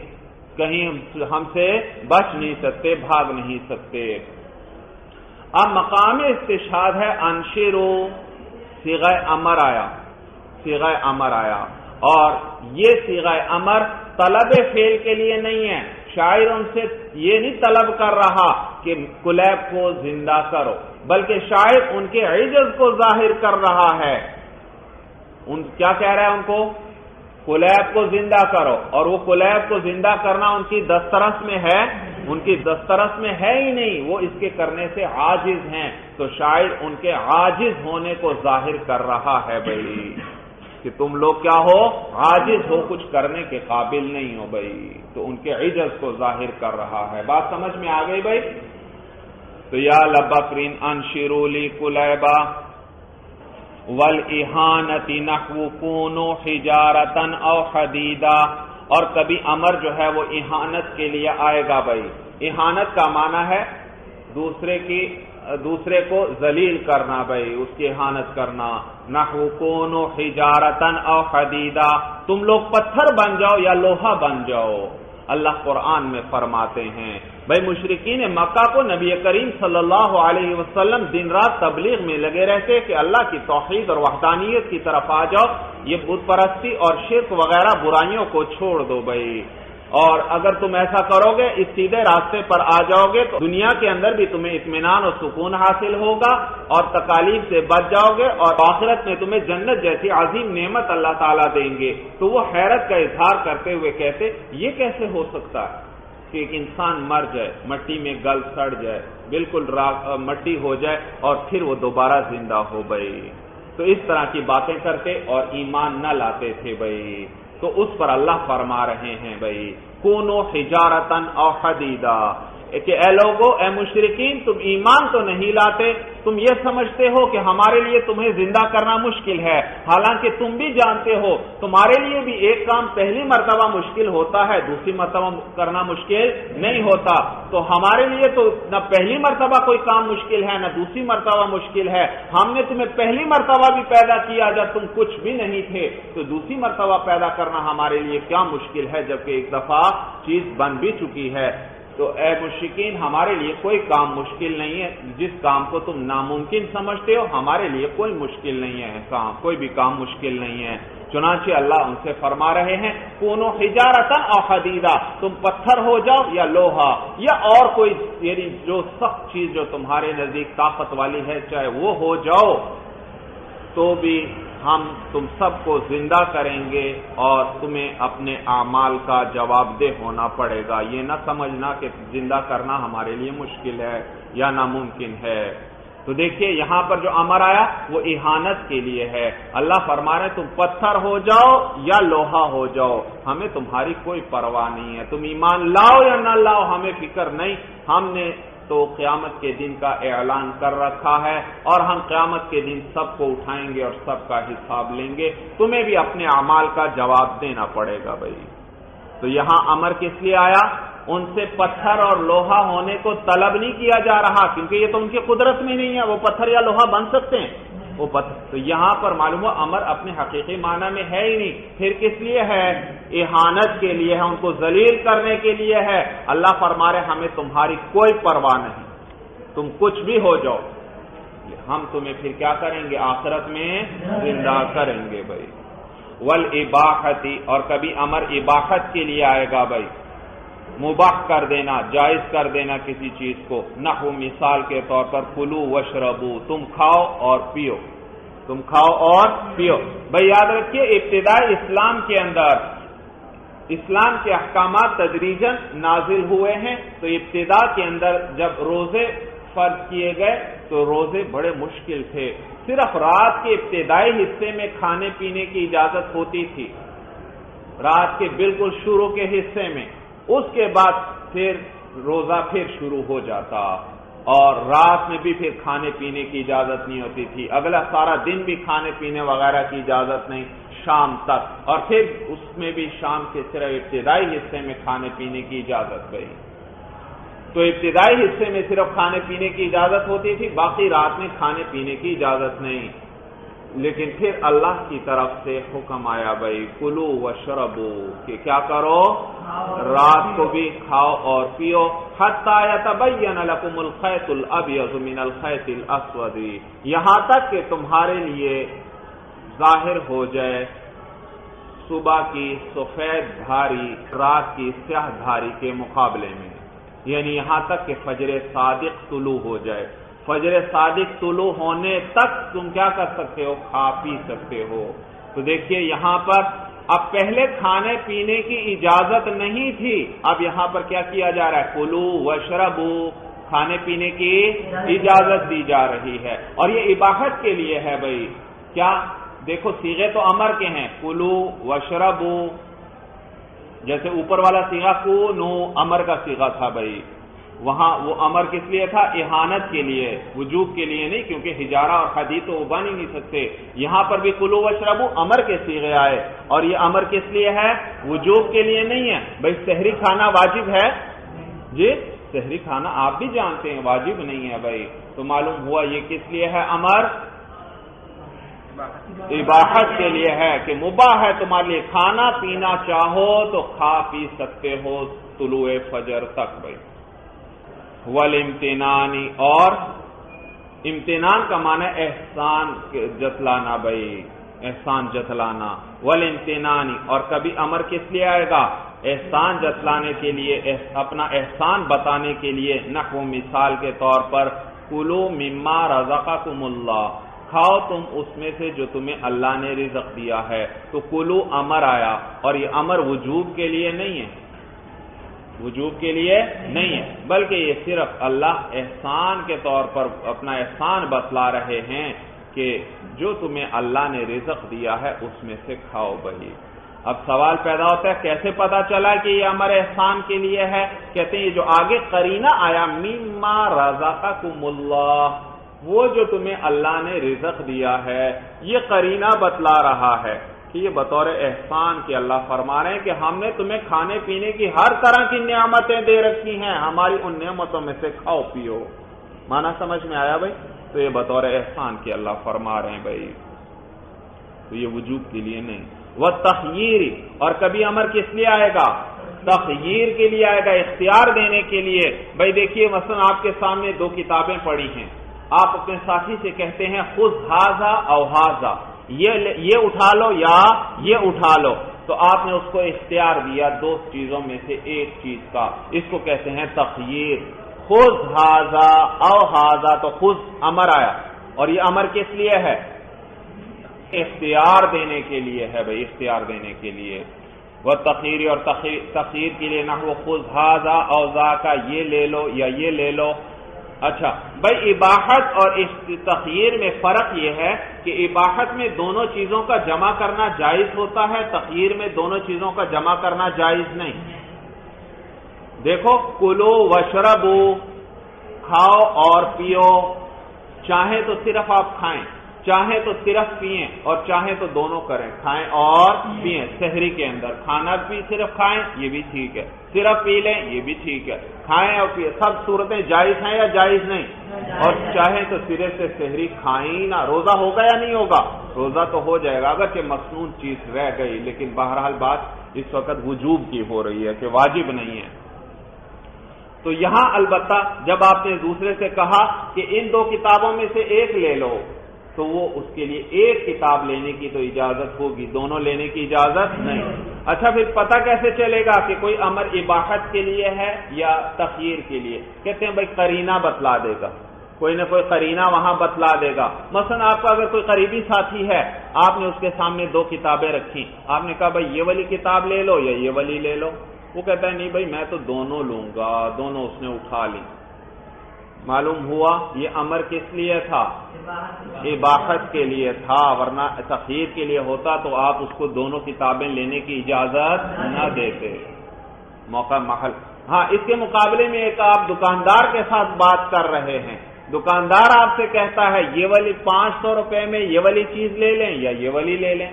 کہیں ہم سے بچ نہیں سکتے، بھاگ نہیں سکتے۔ اب مقام استشاد ہے انشرو سیغ امر آیا۔ سیغ امر آیا۔ اور یہ سیغ امر طلب فیل کے لیے نہیں ہے۔ شاعر ان سے یہ نہیں طلب کر رہا کہ کلیب کو زندہ کرو، بلکہ شاعر ان کے عجز کو ظاہر کر رہا ہے۔ ان کیا کہہ رہا ہے ان کو؟ کلیب کو زندہ کرو۔ اور وہ کلیب کو زندہ کرنا ان کی دسترس میں ہے؟ ان کی دسترس میں ہے ہی نہیں، وہ اس کے کرنے سے عاجز ہیں۔ تو شاعر ان کے عاجز ہونے کو ظاہر کر رہا ہے بھائی۔ کہ تم لوگ کیا ہو؟ عاجز ہو، کچھ کرنے کے قابل نہیں ہو بھائی۔ تو ان کے عجز کو ظاہر کر رہا ہے۔ بات سمجھ میں آ گئی بھائی؟ تو یا لبکرین ان شیرولی کلیبا ول احانتی نقو کونو حجارتن او حدیدہ اور کبھی امر جو ہے وہ احانت کے لیے آئے گا بھائی۔ احانت کا معنی ہے دوسرے کی، دوسرے کو ذلیل کرنا بھائی، اس کی احانت کرنا۔ نہ کونو حجارتن او حدیدہ تم لوگ پتھر بن جاؤ یا لوہا بن جاؤ۔ اللہ قرآن میں فرماتے ہیں، بھائی مشرقین مکہ کو نبی کریم صلی اللہ علیہ وسلم دن رات تبلیغ میں لگے رہتے کہ اللہ کی توحید اور وحدانیت کی طرف آ جاؤ۔ یہ بت پرستی اور شرک وغیرہ برائیوں کو چھوڑ دو بھائی۔ اور اگر تم ایسا کرو گے، اس سیدھے راستے پر آ جاؤ گے تو دنیا کے اندر بھی تمہیں اطمینان اور سکون حاصل ہوگا اور تکالیف سے بچ جاؤ گے اور آخرت میں تمہیں جنت جیسی عظیم نعمت اللہ تعالیٰ دیں گے۔ تو وہ حیرت کا اظہار کرتے ہوئے کہتے، یہ کیسے ہو سکتا ہے کہ ایک انسان مر جائے، مٹی میں گل سڑ جائے، بالکل مٹی ہو جائے اور پھر وہ دوبارہ زندہ ہو بھائی۔ تو اس طرح کی باتیں کرتے اور ایمان نہ لاتے تھے بھائی۔ تو اس پر اللہ فرما رہے ہیں بھائی کونو حجارتن او حدیدہ کہ اے لوگو، اے مشرقین تم ایمان تو نہیں لاتے، تم یہ سمجھتے ہو کہ ہمارے لیے تمہیں زندہ کرنا مشکل ہے، حالانکہ تم بھی جانتے ہو، تمہارے لیے بھی ایک کام پہلی مرتبہ مشکل ہوتا ہے، دوسری مرتبہ کرنا مشکل نہیں ہوتا۔ تو ہمارے لیے تو نہ پہلی مرتبہ کوئی کام مشکل ہے، نہ دوسری مرتبہ مشکل ہے۔ ہم نے تمہیں پہلی مرتبہ بھی پیدا کیا جب تم کچھ بھی نہیں تھے، تو دوسری مرتبہ پیدا کرنا ہمارے لیے کیا مشکل ہے، جبکہ ایک دفعہ چیز بن بھی چکی ہے۔ تو اے مشکین ہمارے لیے کوئی کام مشکل نہیں ہے۔ جس کام کو تم ناممکن سمجھتے ہو، ہمارے لیے کوئی مشکل نہیں ہے کام کوئی بھی کام مشکل نہیں ہے۔ چنانچہ اللہ ان سے فرما رہے ہیں، کونو ہجارت اور حدیدہ۔ تم پتھر ہو جاؤ یا لوہا، یا اور کوئی یعنی جو سخت چیز جو تمہارے نزدیک طاقت والی ہے، چاہے وہ ہو جاؤ۔ تو بھی ہم تم سب کو زندہ کریں گے اور تمہیں اپنے اعمال کا جواب دہ ہونا پڑے گا۔ یہ نہ سمجھنا کہ زندہ کرنا ہمارے لیے مشکل ہے یا ناممکن ہے۔ تو دیکھیے، یہاں پر جو امر آیا، وہ احانت کے لیے ہے۔ اللہ فرما رہے تم پتھر ہو جاؤ یا لوہا ہو جاؤ، ہمیں تمہاری کوئی پرواہ نہیں ہے۔ تم ایمان لاؤ یا نہ لاؤ، ہمیں فکر نہیں۔ ہم نے تو قیامت کے دن کا اعلان کر رکھا ہے اور ہم قیامت کے دن سب کو اٹھائیں گے اور سب کا حساب لیں گے۔ تمہیں بھی اپنے اعمال کا جواب دینا پڑے گا بھائی۔ تو یہاں امر کس لیے آیا؟ ان سے پتھر اور لوہا ہونے کو طلب نہیں کیا جا رہا، کیونکہ یہ تو ان کی قدرت میں نہیں ہے، وہ پتھر یا لوہا بن سکتے ہیں۔ وہ پتھر تو یہاں پر معلوم ہو امر اپنے حقیقی معنی میں ہے ہی نہیں۔ پھر کس لیے ہے؟ احانت کے لیے ہے، ان کو ذلیل کرنے کے لیے ہے۔ اللہ فرما رہے ہمیں تمہاری کوئی پرواہ نہیں۔ تم کچھ بھی ہو جاؤ۔ ہم تمہیں پھر کیا کریں گے؟ آخرت میں زندہ کریں گے بھائی۔ ول اور کبھی امر اباحت کے لیے آئے گا بھائی۔ مباح کر دینا، جائز کر دینا کسی چیز کو۔ نہ مثال کے طور پر کلو وشربو تم کھاؤ اور پیو۔ تم کھاؤ اور پیو۔ بھائی یاد رکھیے ابتدائی اسلام کے اندر، اسلام کے احکامات تدریجن نازل ہوئے ہیں۔ تو ابتدا کے اندر جب روزے فرض کیے گئے، تو روزے بڑے مشکل تھے۔ صرف رات کے ابتدائی حصے میں کھانے پینے کی اجازت ہوتی تھی۔ رات کے بالکل شروع کے حصے میں۔ اس کے بعد پھر روزہ پھر شروع ہو جاتا اور رات میں بھی پھر کھانے پینے کی اجازت نہیں ہوتی تھی۔ اگلا سارا دن بھی کھانے پینے وغیرہ کی اجازت نہیں۔ شام تک۔ اور پھر اس میں بھی شام کے صرف ابتدائی حصے میں کھانے پینے کی اجازت گئی۔ تو ابتدائی حصے میں صرف کھانے پینے کی اجازت ہوتی تھی، باقی رات میں کھانے پینے کی اجازت نہیں۔ لیکن پھر اللہ کی طرف سے حکم آیا بھائی، کلو و شربو، کہ کیا کرو؟ رات کو بھی کھاؤ اور پیو۔ لکم الخیت الابیض من الخیت الاسود۔ یہاں تک کہ تمہارے لیے ظاہر ہو جائے صبح کی سفید دھاری، رات کی سیاہ دھاری کے مقابلے میں۔ یعنی یہاں تک کہ فجر صادق طلوع ہو جائے۔ فجر صادق طلوع ہونے تک تم کیا کر سکتے ہو؟ کھا پی سکتے ہو۔ تو دیکھیے یہاں پر اب پہلے کھانے پینے کی اجازت نہیں تھی، اب یہاں پر کیا کیا جا رہا ہے؟ کلو وشربو کھانے پینے کی اجازت دی جا رہی ہے۔ اور یہ عباہت کے لیے ہے بھائی۔ کیا؟ دیکھو سیغے تو امر کے ہیں۔ کلو وشربو جیسے اوپر والا سیگا کو نو امر کا سیگا تھا بھائی۔ وہاں وہ امر کس لیے تھا؟ احانت کے لیے، وجوب کے لیے نہیں، کیونکہ ہجارہ اور حدیث تو وہ بن ہی نہیں سکتے۔ یہاں پر بھی کلو و شربو امر کے سیغے آئے۔ اور یہ امر کس لیے ہے؟ وجوب کے لیے نہیں ہے۔ بھائی شہری کھانا واجب ہے؟ جی شہری کھانا آپ بھی جانتے ہیں، واجب نہیں ہے بھائی۔ تو معلوم ہوا یہ کس لیے ہے امر؟ عباہت کے لیے ہے کہ مباح ہے تمہارے لیے۔ کھانا پینا چاہو تو کھا پی سکتے ہو طلوع فجر تک، بھائی۔ ول امتنانی اور امتنان کا معنی احسان جتلانا بھائی، احسان جتلانا۔ ول امتنانی اور کبھی امر کس لیے آئے گا؟ احسان جتلانے کے لیے اپنا احسان بتانے کے لیے۔ نقو مثال کے طور پر، کلو مما رزقکم اللہ۔ کھاؤ تم اس میں سے جو تمہیں اللہ نے رزق دیا ہے۔ تو کلو امر آیا اور یہ امر وجوب کے لیے نہیں ہے۔ وجوب کے لیے نہیں ہے۔ بلکہ یہ صرف اللہ احسان کے طور پر اپنا احسان بتلا رہے ہیں کہ جو تمہیں اللہ نے رزق دیا ہے، اس میں سے کھاؤ بہی۔ اب سوال پیدا ہوتا ہے، کیسے پتا چلا کہ یہ ہمارے احسان کے لیے ہے؟ کہتے ہیں، یہ جو آگے کرینہ آیا میما رضا اللہ وہ جو تمہیں اللہ نے رزق دیا ہے، یہ کرینہ بتلا رہا ہے۔ کہ یہ بطور احسان کے اللہ فرما رہے ہیں کہ ہم نے تمہیں کھانے پینے کی ہر طرح کی نعمتیں دے رکھی ہیں، ہماری ان نعمتوں میں سے کھاؤ، پیو۔ مانا سمجھ میں آیا بھائی؟ تو یہ بطور احسان کے اللہ فرما رہے ہیں بھائی۔ تو یہ وجود کے لیے نہیں۔ وہ تخیر اور کبھی امر کس لیے آئے گا؟ تخیر کے لیے آئے گا، اختیار دینے کے لیے۔ بھائی دیکھیے، مثلا آپ کے سامنے دو کتابیں پڑھی ہیں۔ آپ اپنے ساتھی سے کہتے ہیں خود ہاضا اوہاضا یہ اٹھا لو یا یہ اٹھا لو۔ تو آپ نے اس کو اختیار دیا دو چیزوں میں سے ایک چیز کا۔ اس کو کہتے ہیں تخیر خود ہاضا او ہاضا تو خود امر آیا۔ اور یہ امر کس لیے ہے؟ اختیار دینے کے لیے ہے بھائی، اختیار دینے کے لیے۔ وہ تخیر اور تخیر کے لیے نہ وہ خود ہاضا اوزا کا یہ لے لو یا یہ لے لو۔ اچھا بھائی اباحت اور تخیر میں فرق یہ ہے کہ اباحت میں دونوں چیزوں کا جمع کرنا جائز ہوتا ہے تخیر میں دونوں چیزوں کا جمع کرنا جائز نہیں۔ دیکھو، کلو وشربو کھاؤ اور پیو چاہے تو صرف آپ کھائیں۔ چاہے تو صرف پیئیں اور چاہے تو دونوں کریں، کھائیں اور پیئیں۔ شہری کے اندر کھانا بھی صرف کھائیں، یہ بھی ٹھیک ہے۔ صرف پی لیں، یہ بھی ٹھیک ہے۔ کھائیں اور پیئیں، سب صورتیں جائز ہیں یا جائز نہیں؟ اور چاہے تو سرے سے شہری کھائیں نہ۔ روزہ ہوگا یا نہیں ہوگا؟ روزہ تو ہو جائے گا اگر کہ مصنون چیز رہ گئی، لیکن بہرحال بات اس وقت وجوب کی ہو رہی ہے کہ واجب نہیں ہے۔ تو یہاں البتہ جب آپ نے دوسرے سے کہا کہ ان دو کتابوں میں سے ایک لے لو تو وہ اس کے لیے ایک کتاب لینے کی تو اجازت ہوگی، دونوں لینے کی اجازت نہیں۔ اچھا پھر پتہ کیسے چلے گا کہ کوئی امر اباحت کے لیے ہے یا تخیر کے لیے؟ کہتے ہیں بھائی کرینہ بتلا دے گا۔ کوئی نہ کوئی کرینہ وہاں بتلا دے گا۔ مثلا آپ کا اگر کوئی قریبی ساتھی ہے، آپ نے اس کے سامنے دو کتابیں رکھی آپ نے کہا، بھائی یہ والی کتاب لے لو یا یہ والی لے لو۔ وہ کہتا ہے، نہیں بھائی میں تو دونوں لوں گا، دونوں اس نے اٹھا لی معلوم ہوا یہ امر کس لیے تھا؟ اباحت کے لیے تھا، ورنہ تخیر کے لیے ہوتا تو آپ اس کو دونوں کتابیں لینے کی اجازت نہ دیتے۔ موقع محل۔ ہاں اس کے مقابلے میں ایک آپ دکاندار کے ساتھ بات کر رہے ہیں۔ دکاندار آپ سے کہتا ہے، یہ والی پانچ سو روپے میں یہ والی چیز لے لیں یا یہ والی لے لیں۔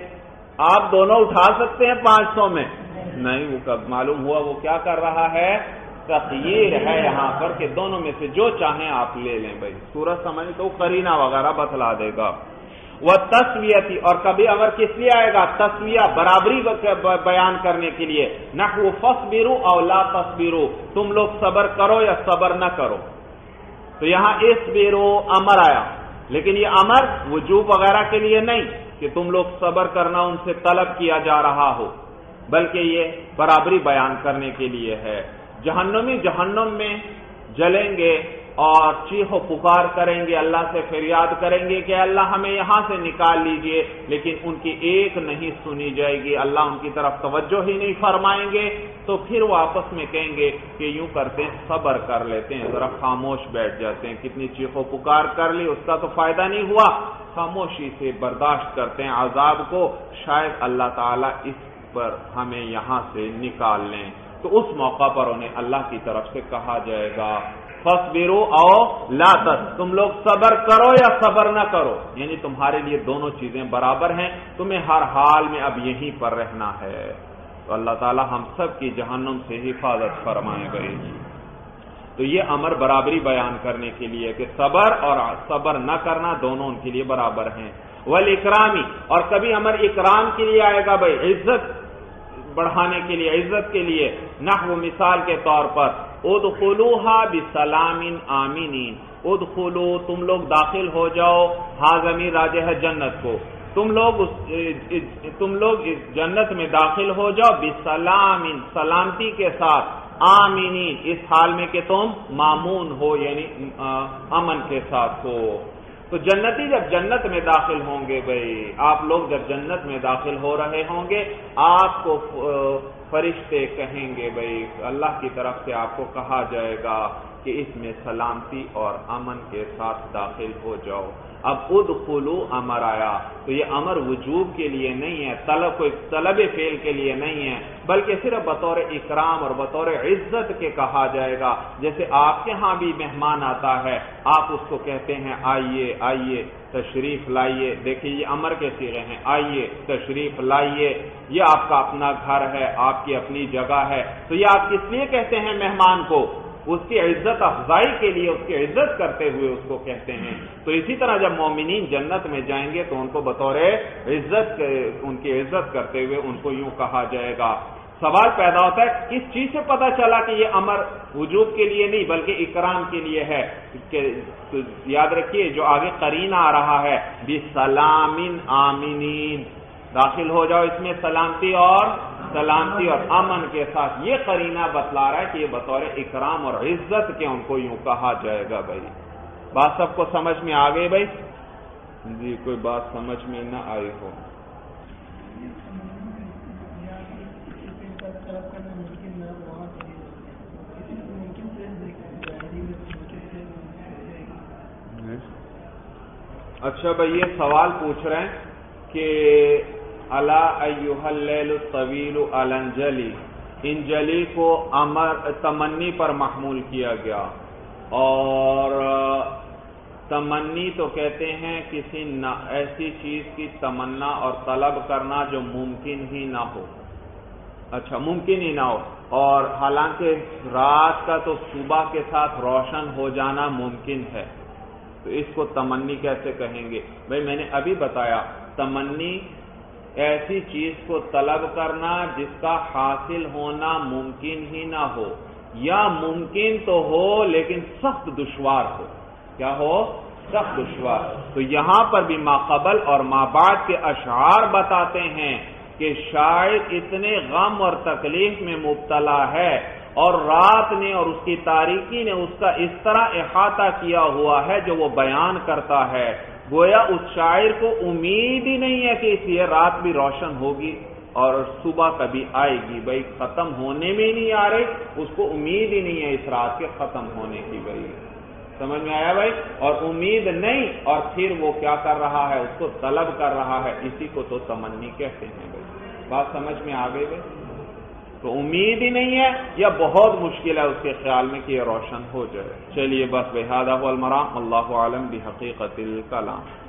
آپ دونوں اٹھا سکتے ہیں پانچ سو میں؟ نہیں، وہ معلوم ہوا وہ کیا کر رہا ہے؟ تخیر ہے یہاں پر کہ دونوں میں سے جو چاہیں آپ لے لیں بھائی۔ سورج سمجھ تو کرینا وغیرہ بتلا دے گا۔ وہ تصویتی اور کبھی اگر کس لیے آئے گا؟ تصویہ برابری بیان کرنے کے لیے۔ نہ وہ فس بیرو اور لا تصویرو تم لوگ صبر کرو یا صبر نہ کرو۔ تو یہاں اس بیرو امر آیا۔ لیکن یہ امر وجوب وغیرہ کے لیے نہیں کہ تم لوگ صبر کرنا ان سے طلب کیا جا رہا ہو، بلکہ یہ برابری بیان کرنے کے لیے ہے۔ جہنمی جہنم میں جلیں گے اور چیخ و پکار کریں گے، اللہ سے فریاد کریں گے کہ اللہ ہمیں یہاں سے نکال لیجیے، لیکن ان کی ایک نہیں سنی جائے گی، اللہ ان کی طرف توجہ ہی نہیں فرمائیں گے۔ تو پھر وہ آپس میں کہیں گے کہ یوں کرتے ہیں، صبر کر لیتے ہیں، ذرا خاموش بیٹھ جاتے ہیں۔ کتنی چیخ و پکار کر لی، اس کا تو فائدہ نہیں ہوا۔ خاموشی سے برداشت کرتے ہیں عذاب کو، شاید اللہ تعالیٰ اس پر ہمیں یہاں سے نکال لیں۔ تو اس موقع پر انہیں اللہ کی طرف سے کہا جائے گا فصبرو او لاتت تم لوگ صبر کرو یا صبر نہ کرو؟ یعنی تمہارے لیے دونوں چیزیں برابر ہیں، تمہیں ہر حال میں اب یہیں پر رہنا ہے۔ تو اللہ تعالی ہم سب کی جہنم سے حفاظت فرمائے گئے تو یہ امر برابری بیان کرنے کے لیے کہ صبر اور صبر نہ کرنا دونوں ان کے لیے برابر ہیں۔ ول اکرامی اور کبھی امر اکرام کے لیے آئے گا، بھائی عزت بڑھانے کے لیے، عزت کے لیے نہ وہ مثال کے طور پر، ادخلوها بسلام آمینین ادخلو، تم لوگ داخل ہو جاؤ ہاضمی راجہ ہے جنت کو۔ تم لوگ تم لوگ اس جنت میں داخل ہو جاؤ بسلام، سلامتی کے ساتھ۔ آمینین اس حال میں کہ تم معمون ہو یعنی امن کے ساتھ ہو۔ تو جنتی جب جنت میں داخل ہوں گے بھائی، آپ لوگ جب جنت میں داخل ہو رہے ہوں گے، آپ کو فرشتے کہیں گے بھائی، اللہ کی طرف سے آپ کو کہا جائے گا کہ اس میں سلامتی اور امن کے ساتھ داخل ہو جاؤ۔ اب خود خلو امر آیا۔ تو یہ امر وجوب کے لیے نہیں ہے، طلب کوئی طلب فیل کے لیے نہیں ہے، بلکہ صرف بطور اکرام اور بطور عزت کے کہا جائے گا۔ جیسے آپ کے ہاں بھی مہمان آتا ہے، آپ اس کو کہتے ہیں، آئیے آئیے، تشریف لائیے۔ دیکھیے، یہ امر کے سیرے ہیں۔ آئیے، تشریف لائیے۔ یہ آپ کا اپنا گھر ہے، آپ کی اپنی جگہ ہے۔ تو یہ آپ کس لیے کہتے ہیں مہمان کو؟ اس کی عزت افزائی کے لیے اس کی عزت کرتے ہوئے اس کو کہتے ہیں۔ تو اسی طرح جب مومنین جنت میں جائیں گے تو ان کو بطور عزت ان کی عزت کرتے ہوئے ان کو یوں کہا جائے گا۔ سوال پیدا ہوتا ہے، کس چیز سے پتا چلا کہ یہ امر وجوب کے لیے نہیں بلکہ اکرام کے لیے ہے؟ کہ یاد رکھیے، جو آگے قرین آ رہا ہے بھی سلامین آمینین داخل ہو جاؤ اس میں سلامتی اور سلامتی اور امن کے ساتھ یہ قرینہ بتلا رہا ہے کہ یہ بطور اکرام اور عزت کے ان کو یوں کہا جائے گا بھائی۔ بات سب کو سمجھ میں آ گئی بھائی؟ جی کوئی بات سمجھ میں نہ آئی ہو۔ اچھا بھائی، یہ سوال پوچھ رہے ہیں کہ اللہ الطویل الانجلی انجلی کو امر تمنی پر محمول کیا گیا۔ اور، تمنی تو کہتے ہیں کسی ایسی چیز کی تمنا اور طلب کرنا جو ممکن ہی نہ ہو۔ اچھا ممکن ہی نہ ہو۔ اور حالانکہ رات کا تو صبح کے ساتھ روشن ہو جانا ممکن ہے۔ تو اس کو تمنی کیسے کہیں گے؟ بھائی، میں نے ابھی بتایا، تمنی ایسی چیز کو طلب کرنا جس کا حاصل ہونا ممکن ہی نہ ہو۔ یا ممکن تو ہو لیکن سخت دشوار ہو۔ کیا ہو؟ سخت دشوار۔ تو یہاں پر بھی ماقبل اور ماں بعد کے اشعار بتاتے ہیں کہ شاید اتنے غم اور تکلیف میں مبتلا ہے اور رات نے اور اس کی تاریخی نے اس کا اس طرح احاطہ کیا ہوا ہے جو وہ بیان کرتا ہے۔ گویا اس شاعر کو امید ہی نہیں ہے کہ اس لیے رات بھی روشن ہوگی اور صبح کبھی آئے گی۔ بھائی، ختم ہونے میں نہیں آ رہی اس کو امید ہی نہیں ہے اس رات کے ختم ہونے کی۔ بھائی، سمجھ میں آیا بھائی؟ اور امید نہیں، اور پھر وہ کیا کر رہا ہے؟ اس کو طلب کر رہا ہے۔ اسی کو تو تمنی کہتے ہیں۔ بھائی، بات سمجھ میں آ گئی بھائی؟ تو امید ہی نہیں ہے یا بہت مشکل ہے اس کے خیال میں کہ یہ روشن ہو جائے۔ چلیے بس بحادہ المرام، اللہ عالم بھی حقیقت الکلام۔